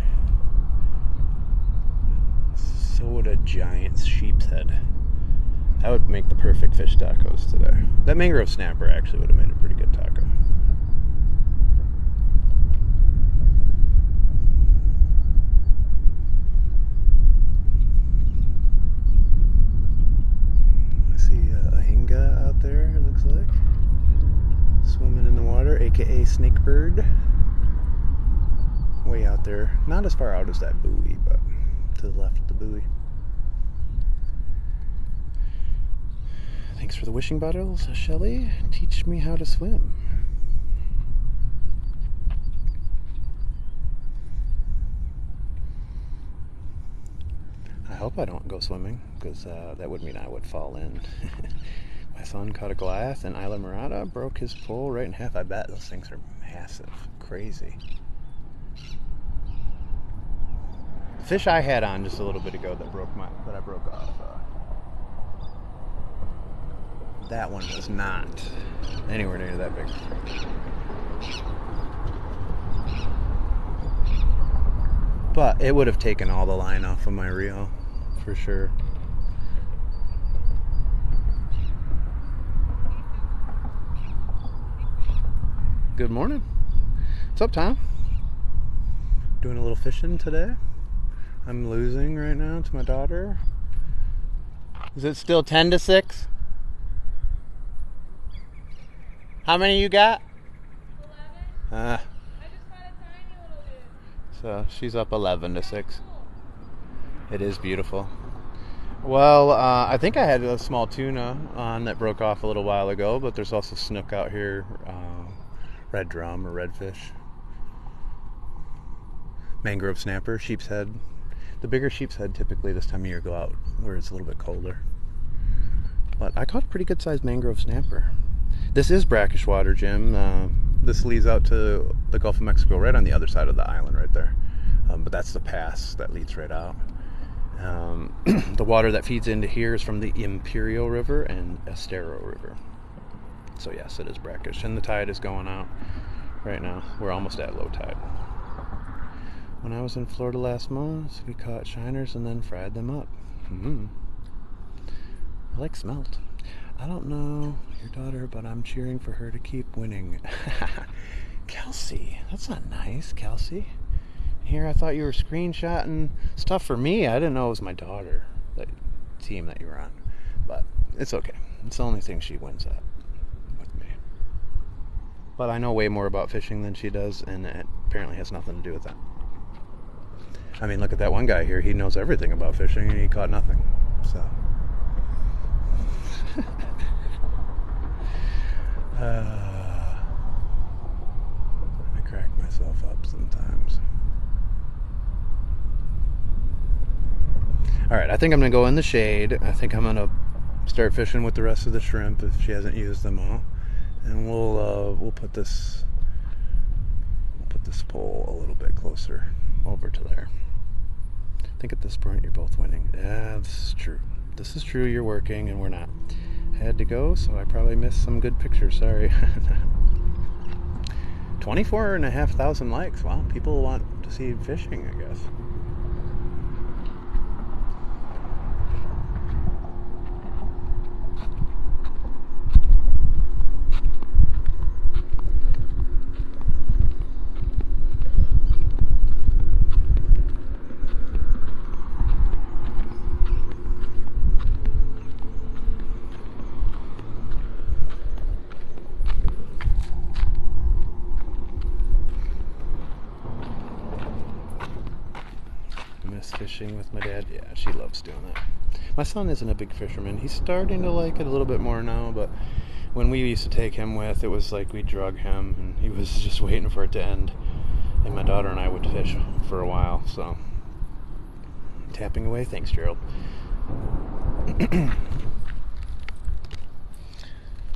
Speaker 1: So would a giant sheepshead. That would make the perfect fish tacos today. That mangrove snapper actually would have made a pretty good taco. I see anhinga out there, it looks like. Swimming in the water, aka snake bird. Way out there. Not as far out as that buoy, but to the left of the buoy. Thanks for the wishing bottles, Shelly. Teach me how to swim. I hope I don't go swimming because uh, that would mean I would fall in. My son caught a glass and Islamorada broke his pole right in half. I bet those things are massive, crazy. Fish I had on just a little bit ago that broke my that I broke off. Uh, that one was not anywhere near that big. But it would have taken all the line off of my reel for sure. Good morning. What's up, Tom? Doing a little fishing today. I'm losing right now to my daughter. Is it still 10 to 6? How many you got? Uh,
Speaker 2: I just caught a tiny little dude.
Speaker 1: so she's up 11 to 6. It is beautiful. Well, uh, I think I had a small tuna on that broke off a little while ago, but there's also snook out here, uh, red drum or redfish, mangrove snapper, sheepshead. The bigger sheepshead typically this time of year go out where it's a little bit colder. But I caught a pretty good sized mangrove snapper. This is brackish water, Jim. Uh, this leads out to the Gulf of Mexico, right on the other side of the island, right there. Um, but that's the pass that leads right out. Um, the water that feeds into here is from the Imperial River and Estero River. So yes, it is brackish, and the tide is going out right now. We're almost at low tide. When I was in Florida last month, we caught shiners and then fried them up. Mm-hmm. I like smelt. I don't know your daughter, but I'm cheering for her to keep winning. Kelsey, that's not nice, Kelsey. Here, I thought you were screenshotting stuff for me. I didn't know it was my daughter, the team that you were on. But it's okay. It's the only thing she wins at with me. But I know way more about fishing than she does, and it apparently has nothing to do with that. I mean, look at that one guy here. He knows everything about fishing, and he caught nothing. So. uh, I crack myself up sometimes. All right, I think I'm gonna go in the shade. I think I'm gonna start fishing with the rest of the shrimp if she hasn't used them all, and we'll uh, we'll put this we'll put this pole a little bit closer over to there. I think at this point you're both winning. Yeah, this is true. This is true. You're working and we're not. I had to go, so I probably missed some good pictures. Sorry. 24 and a half thousand likes. Wow, people want to see fishing, I guess. fishing with my dad. Yeah, she loves doing that. My son isn't a big fisherman. He's starting to like it a little bit more now, but when we used to take him with, it was like we drug him and he was just waiting for it to end. And my daughter and I would fish for a while, so tapping away. Thanks, Gerald.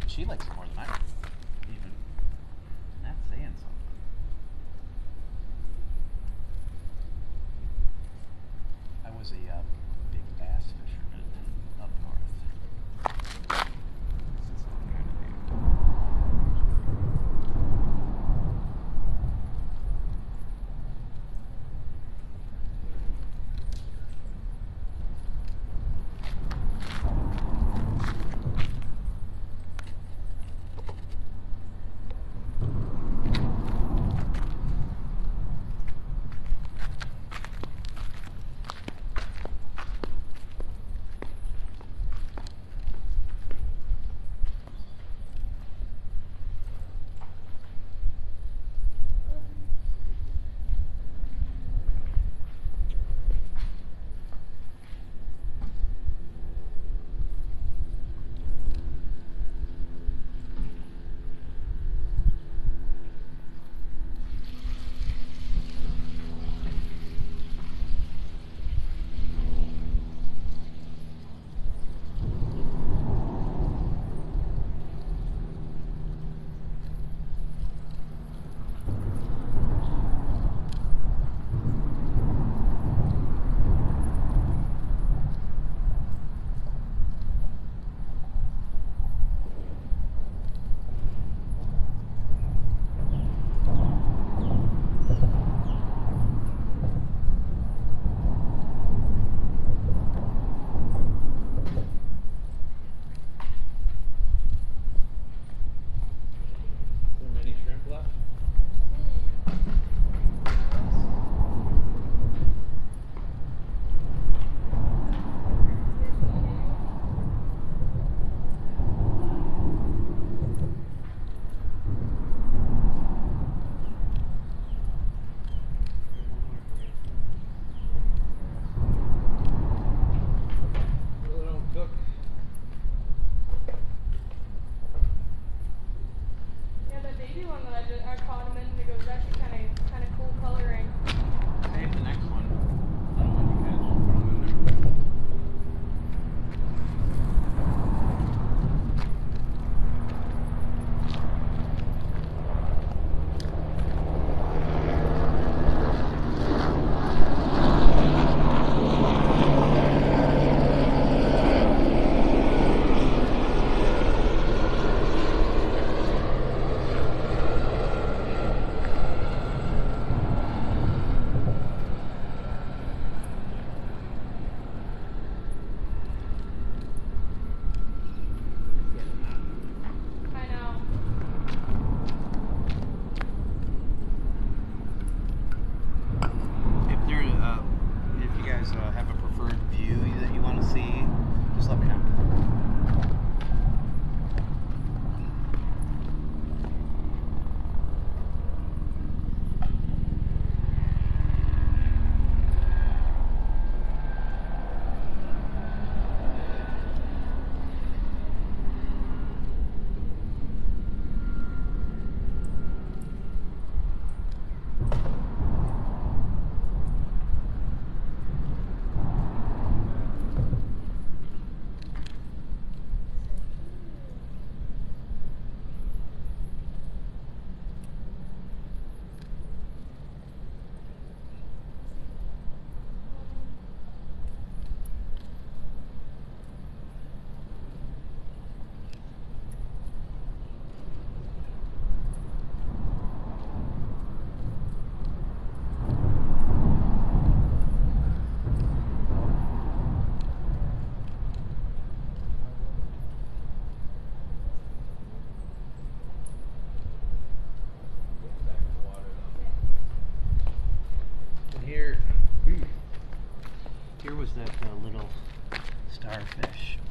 Speaker 2: She likes more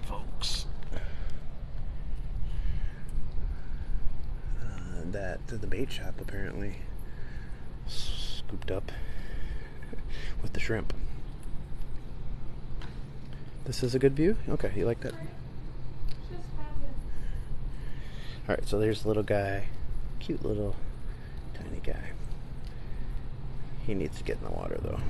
Speaker 2: folks.
Speaker 1: Uh, that the bait shop apparently scooped up with the shrimp. This is a good view? Okay, you like that? Alright, so there's the little guy. Cute little tiny guy. He needs to get in the water though.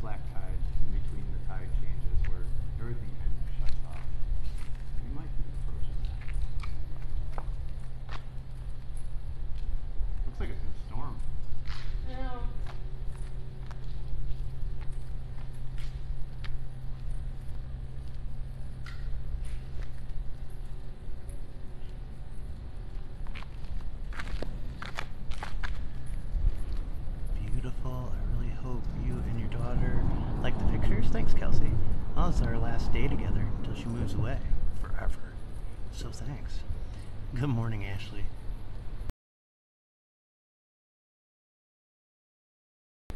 Speaker 1: Slack tide in between the tide changes where everything kind of shuts off. You might be approaching that. Looks like it's gonna storm.
Speaker 2: I know.
Speaker 1: Beautiful. I really hope you and your daughter like the pictures. Thanks, Kelsey. Well, it's our last day together until she moves away forever. So thanks. Good morning, Ashley.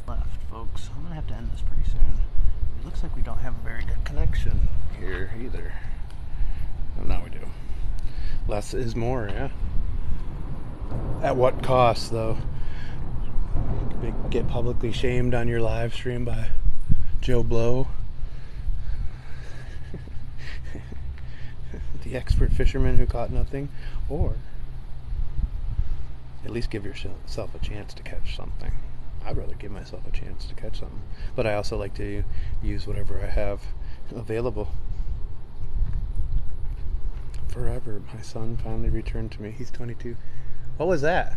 Speaker 1: Left, folks. I'm gonna have to end this pretty soon. It looks like we don't have a very good connection here either. Oh, now we do. Less is more, yeah. At what cost, though? Get publicly shamed on your live stream by Joe Blow. the expert fisherman who caught nothing, or at least give yourself a chance to catch something. I'd rather give myself a chance to catch something, but I also like to use whatever I have available. Forever, my son finally returned to me. He's 22. What was that?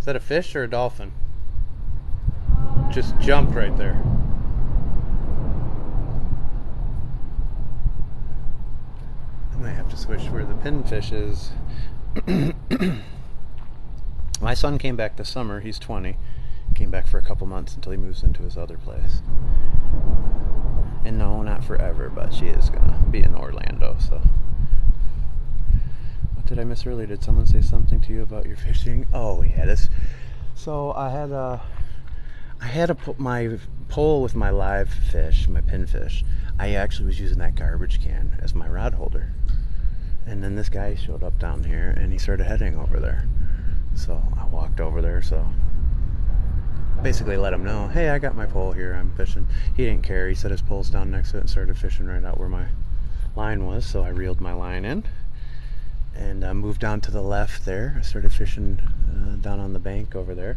Speaker 1: Is that a fish or a dolphin? Just jumped right there. I might have to switch where the pinfish is. My son came back this summer. He's 20. Came back for a couple months until he moves into his other place. And no, not forever, but she is gonna be in Orlando. So, what did I miss earlier? Did someone say something to you about your fishing? Oh yeah, this. So I had a, I had a put my pole with my live fish, my pinfish. I actually was using that garbage can as my rod holder, and then this guy showed up down here and he started heading over there. So I walked over there. So basically let him know, hey, I got my pole here. I'm fishing. He didn't care. He set his poles down next to it and started fishing right out where my line was. So I reeled my line in and uh, moved down to the left there. I started fishing uh, down on the bank over there.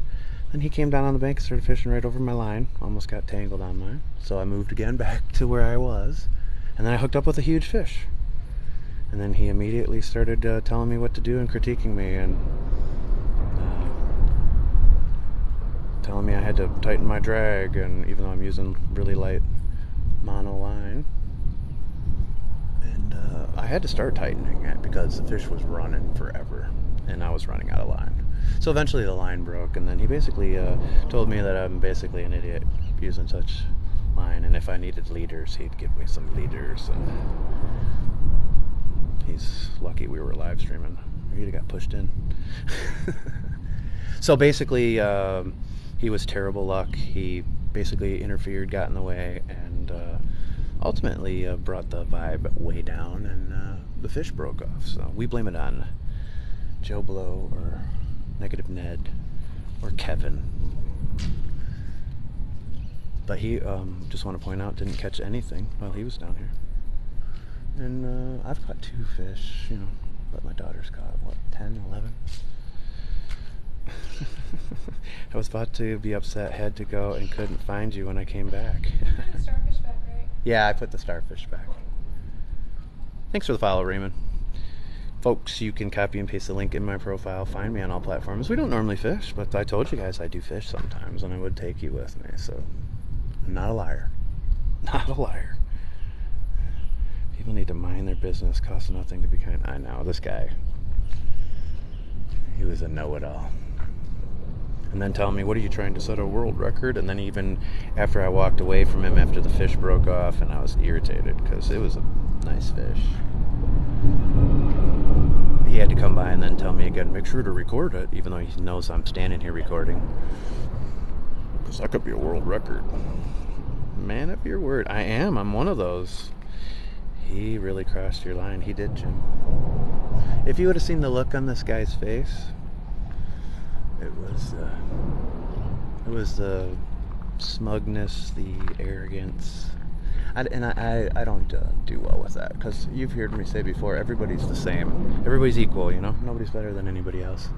Speaker 1: Then he came down on the bank and started fishing right over my line. Almost got tangled on mine. So I moved again back to where I was. And then I hooked up with a huge fish. And then he immediately started uh, telling me what to do and critiquing me and uh, telling me I had to tighten my drag. And even though I'm using really light mono line, and uh, I had to start tightening it because the fish was running forever, and I was running out of line. So eventually the line broke, and then he basically uh, told me that I'm basically an idiot using such line, and if I needed leaders, he'd give me some leaders. And he's lucky we were live streaming. He'd have got pushed in. so basically, um, he was terrible luck. He basically interfered, got in the way, and uh, ultimately uh, brought the vibe way down, and uh, the fish broke off. So we blame it on Joe Blow or Negative Ned or Kevin. But he, um, just want to point out, didn't catch anything while he was down here. And uh, I've caught two fish, you know, but my daughter's caught, what, 10, 11? I was about to be upset, had to go, and couldn't find you when I came back.
Speaker 2: Put the starfish back, right?
Speaker 1: Yeah, I put the starfish back. Thanks for the follow, Raymond. Folks, you can copy and paste the link in my profile. Find me on all platforms. We don't normally fish, but I told you guys I do fish sometimes, and I would take you with me. So, I'm not a liar. Not a liar. People need to mind their business. Costs nothing to be kind. I know this guy. He was a know-it-all and then telling me, "What are you trying to set a world record?" And then even after I walked away from him after the fish broke off, and I was irritated because it was a nice fish. He had to come by and then tell me again, "Make sure to record it," even though he knows I'm standing here recording, because that could be a world record. Man up your word, I am. I'm one of those. He really crossed your line. He did, Jim. If you would have seen the look on this guy's face, it was uh, it was the smugness, the arrogance, I, and I, I, I don't uh, do well with that because you've heard me say before everybody's the same, everybody's equal, you know, nobody's better than anybody else.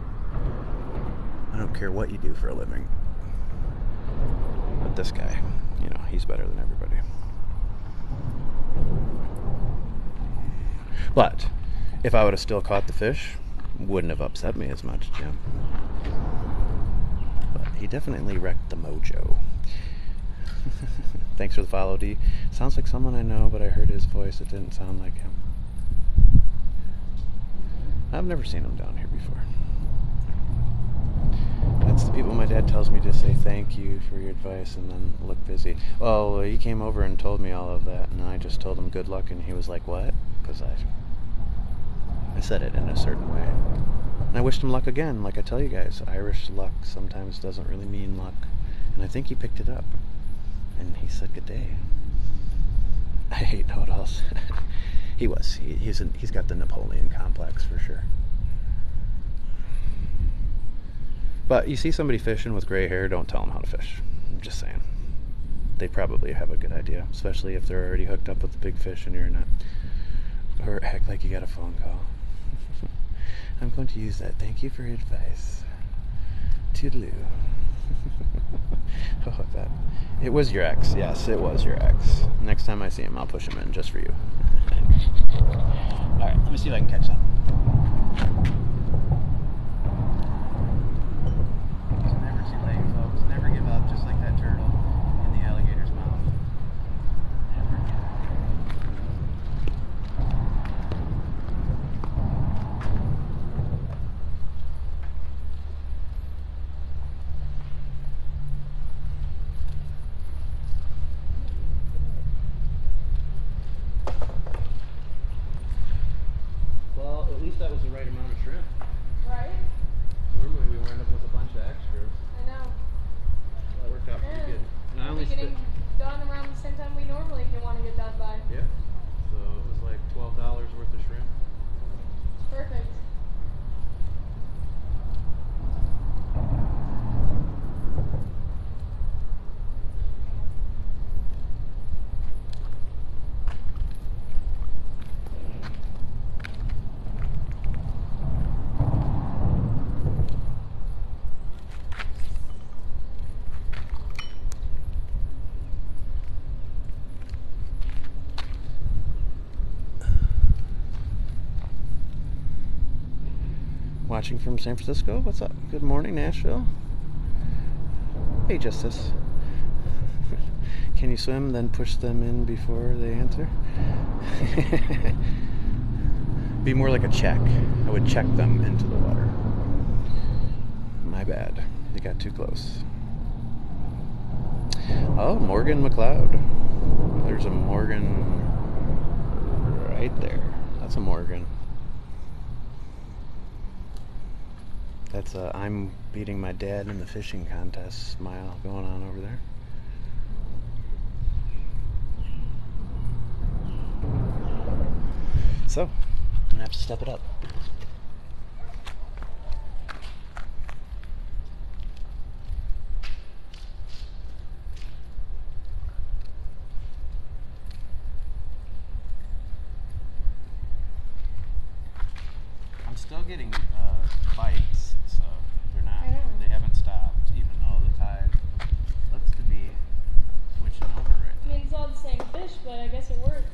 Speaker 1: I don't care what you do for a living, but this guy, you know, he's better than everybody. But if I would have still caught the fish, wouldn't have upset me as much, Jim. But he definitely wrecked the mojo. Thanks for the follow, D. Sounds like someone I know, but I heard his voice. It didn't sound like him. I've never seen him down here That's the people my dad tells me to say thank you for your advice and then look busy. Well, he came over and told me all of that, and I just told him good luck, and he was like, "What?" Because I, I said it in a certain way. And I wished him luck again. Like I tell you guys, Irish luck sometimes doesn't really mean luck, and I think he picked it up. And he said good day. I hate know-it-alls. he was. He, he's an, he's got the Napoleon complex for sure. But you see somebody fishing with gray hair, don't tell them how to fish. I'm just saying. They probably have a good idea, especially if they're already hooked up with the big fish and you're not. Or act like you got a phone call. I'm going to use that. Thank you for your advice. Toodaloo. oh, that. It was your ex. Yes, it was your ex. Next time I see him, I'll push him in just for you. All right, let me see if I can catch some. It's never too late, folks. Never give up, just like that turtle in the alligator's mouth. Never give up. Well, at least that was the right amount watching from San Francisco. What's up? Good morning, Nashville. Hey, Justice. Can you swim, then push them in before they answer? Be more like a check. I would check them into the water. My bad. They got too close. Oh, Morgan McLeod. There's a Morgan right there. That's a Morgan. That's a I'm beating my dad in the fishing contest smile going on over there. So, I'm gonna have to step it up. I'm still getting uh, bites, so they're not.
Speaker 2: I know.
Speaker 1: They haven't stopped, even though the tide looks to be switching over right
Speaker 2: I
Speaker 1: now.
Speaker 2: mean, it's all the same fish, but I guess it works.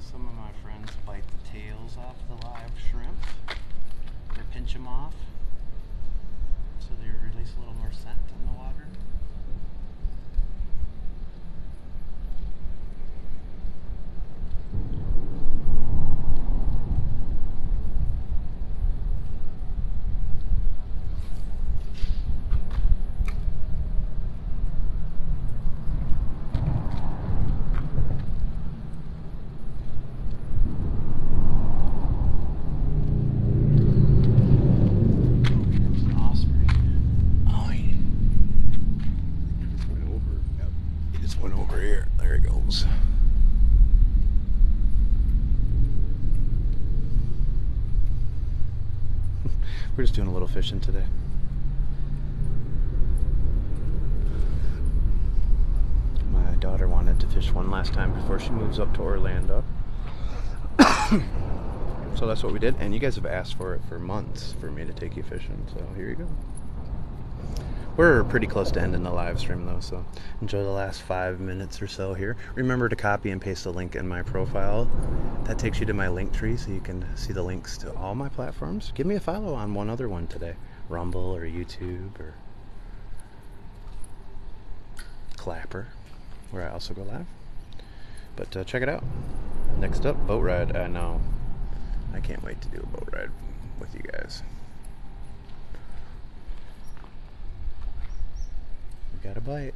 Speaker 1: Some of my friends bite the tails off the live shrimp or pinch them off so they release a little more scent in the water. There's an osprey. Oh, he, he just went over. Yep. He just went over here. There he goes. We're just doing a little fishing today. My daughter wanted to fish one last time before she moves up to Orlando. So that's what we did, and you guys have asked for it for months for me to take you fishing. So here you go. We're pretty close to ending the live stream though, so enjoy the last five minutes or so here. Remember to copy and paste the link in my profile. That takes you to my Linktree so you can see the links to all my platforms. Give me a follow on one other one today Rumble or YouTube or Clapper, where I also go live. But uh, check it out. Next up, boat ride. I know. I can't wait to do a boat ride with you guys. We got a bite.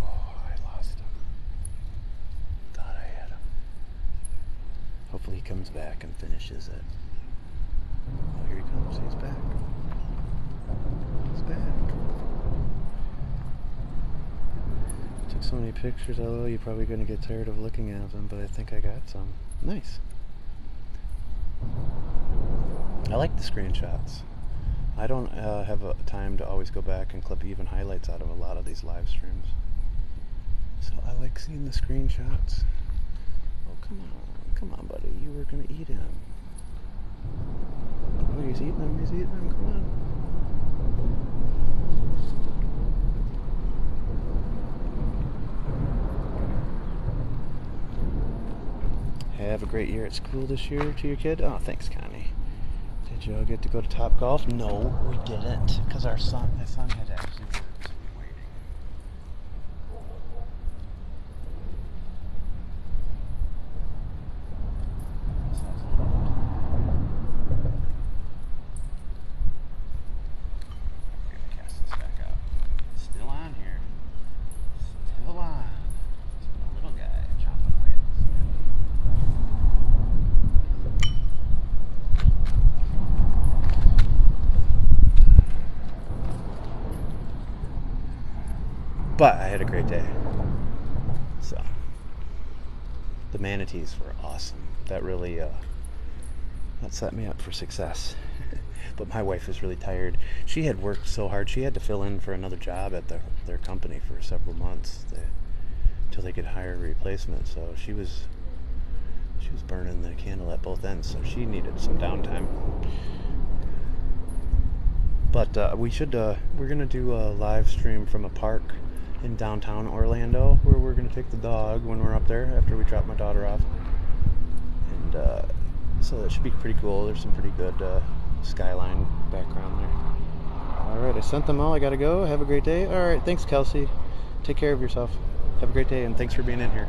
Speaker 1: Oh, I lost him. Thought I had him. Hopefully he comes back and finishes it. Oh, here he comes. He's back. He's back. Took so many pictures, although you're probably going to get tired of looking at them, but I think I got some. Nice. I like the screenshots. I don't uh, have a time to always go back and clip even highlights out of a lot of these live streams. So I like seeing the screenshots. Oh, come on. Come on, buddy. You were going to eat him. Oh, he's eating him. He's eating him. Come on. Have a great year at school this year to your kid. Oh, thanks, Connie. Did you all get to go to Topgolf? No, we didn't, because our son, my son had actually work, so we're waiting. Gonna cast this back out. Still on here. Still on. Just a little guy chomping away at this. But I had a great day. So the manatees were awesome. That really uh, set me up for success. but my wife is really tired. She had worked so hard. She had to fill in for another job at their their company for several months until they could hire a replacement. So she was she was burning the candle at both ends. So she needed some downtime. But uh, we should uh, we're gonna do a live stream from a park in downtown Orlando where we're gonna take the dog when we're up there after we drop my daughter off. And uh, so that should be pretty cool. There's some pretty good uh, skyline background there. All right, I sent them all. I gotta go. Have a great day. All right, thanks, Kelsey. Take care of yourself. Have a great day, and thanks for being in here.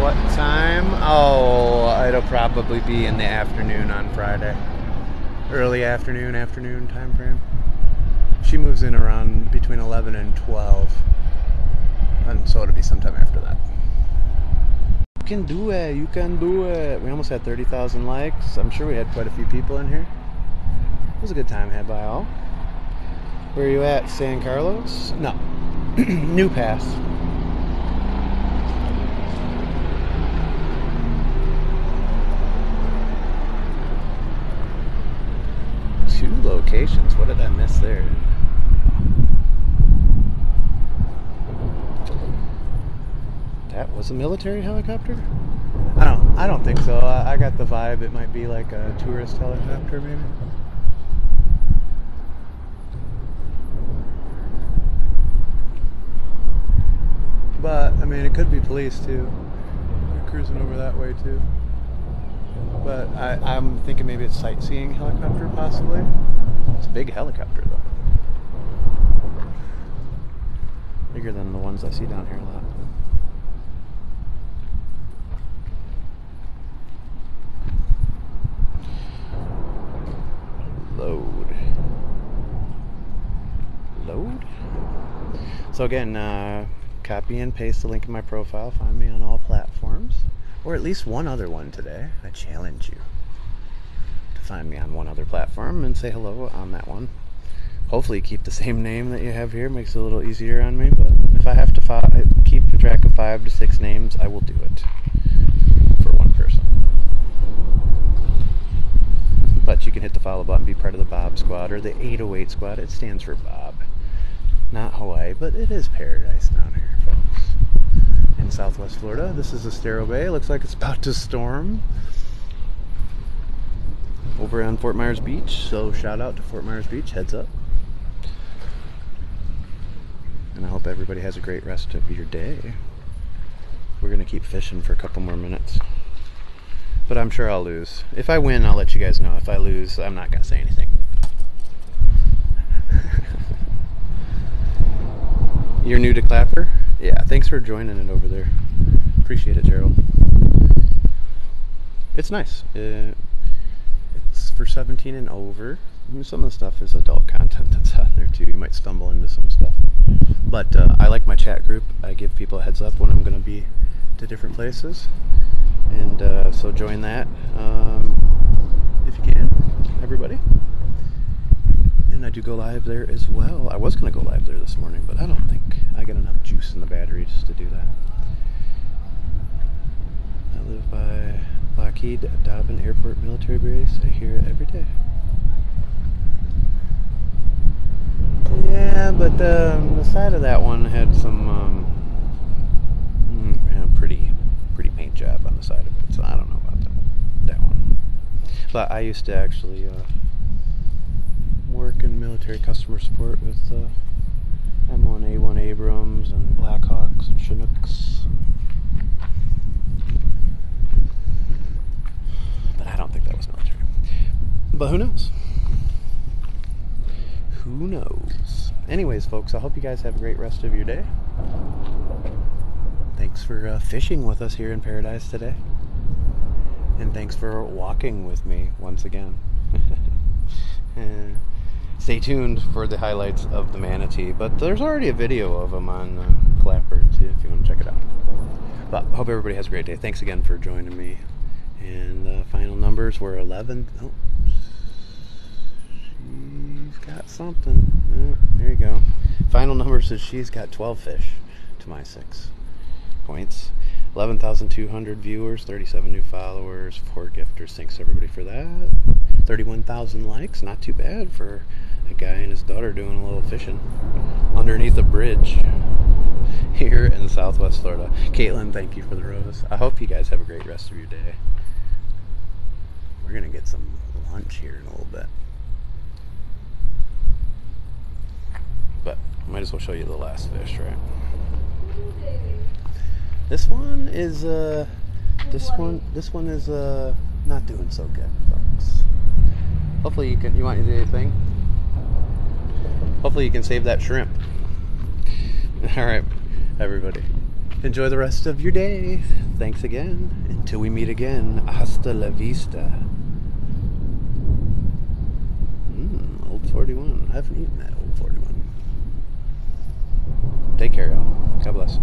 Speaker 1: What time? Oh, it'll probably be in the afternoon on Friday. Early afternoon, afternoon time frame. She moves in around between 11 and 12. And so it'll be sometime after that. You can do it. You can do it. We almost had 30,000 likes. I'm sure we had quite a few people in here. It was a good time had by all. Where are you at? San Carlos? No. New Pass. Two locations. What did I miss there? That was a military helicopter? I don't. I don't think so. I, I got the vibe it might be like a tourist helicopter, maybe. But I mean, it could be police too. They're cruising over that way too. But I, I'm thinking maybe it's sightseeing helicopter, possibly. It's a big helicopter, though. Bigger than the ones I see down here a lot. Load. Load? So again, uh, copy and paste the link in my profile. Find me on all platforms, or at least one other one today. I challenge you find me on one other platform and say hello on that one. Hopefully, keep the same name that you have here. Makes it a little easier on me. But if I have to fi- keep track of five to six names, I will do it for one person. But you can hit the follow button, be part of the Bob Squad or the 808 Squad. It stands for Bob not Hawaii, but it is paradise down here, folks. In Southwest Florida, this is Estero Bay. Looks like it's about to storm over on Fort Myers Beach. So shout out to Fort Myers Beach. Heads up. And I hope everybody has a great rest of your day. We're gonna keep fishing for a couple more minutes. But I'm sure I'll lose. If I win, I'll let you guys know. If I lose, I'm not gonna say anything. You're new to Clapper? Yeah, thanks for joining it over there. Appreciate it, Gerald. It's nice. Uh, for 17 and over. I mean, some of the stuff is adult content that's on there too. You might stumble into some stuff. But uh, I like my chat group. I give people a heads up when I'm going to be to different places. And uh, so join that um, if you can, everybody. And I do go live there as well. I was going to go live there this morning, but I don't think I got enough juice in the battery just to do that. I live by Lockheed Dobbin Airport Military Base. I hear it every day. Yeah, but um, the side of that one had some um, mm, pretty, pretty paint job on the side of it. So I don't know about that, that one. But I used to actually. Uh, work in military customer support with uh, M1A1 Abrams and Blackhawks and Chinooks. But I don't think that was military. But who knows? Who knows? Anyways, folks, I hope you guys have a great rest of your day. Thanks for uh, fishing with us here in paradise today. And thanks for walking with me once again. Stay tuned for the highlights of the manatee, but there's already a video of them on uh, Clapper if you want to check it out. But hope everybody has a great day. Thanks again for joining me. And the final numbers were 11. Oh, she's got something. Oh, there you go. Final numbers is she's got 12 fish to my six points. 11,200 viewers, 37 new followers, four gifters. Thanks everybody for that. 31,000 likes. Not too bad for a guy and his daughter doing a little fishing underneath a bridge here in Southwest Florida. Caitlin, thank you for the rose. I hope you guys have a great rest of your day. We're gonna get some lunch here in a little bit. But I might as well show you the last fish, right? This one is uh this one this one is uh not doing so good, folks. Hopefully you can you want to do anything? Hopefully you can save that shrimp. Alright, everybody. Enjoy the rest of your day. Thanks again. Until we meet again. Hasta la vista. Old 41. I haven't eaten that old 41. Take care, y'all. God bless.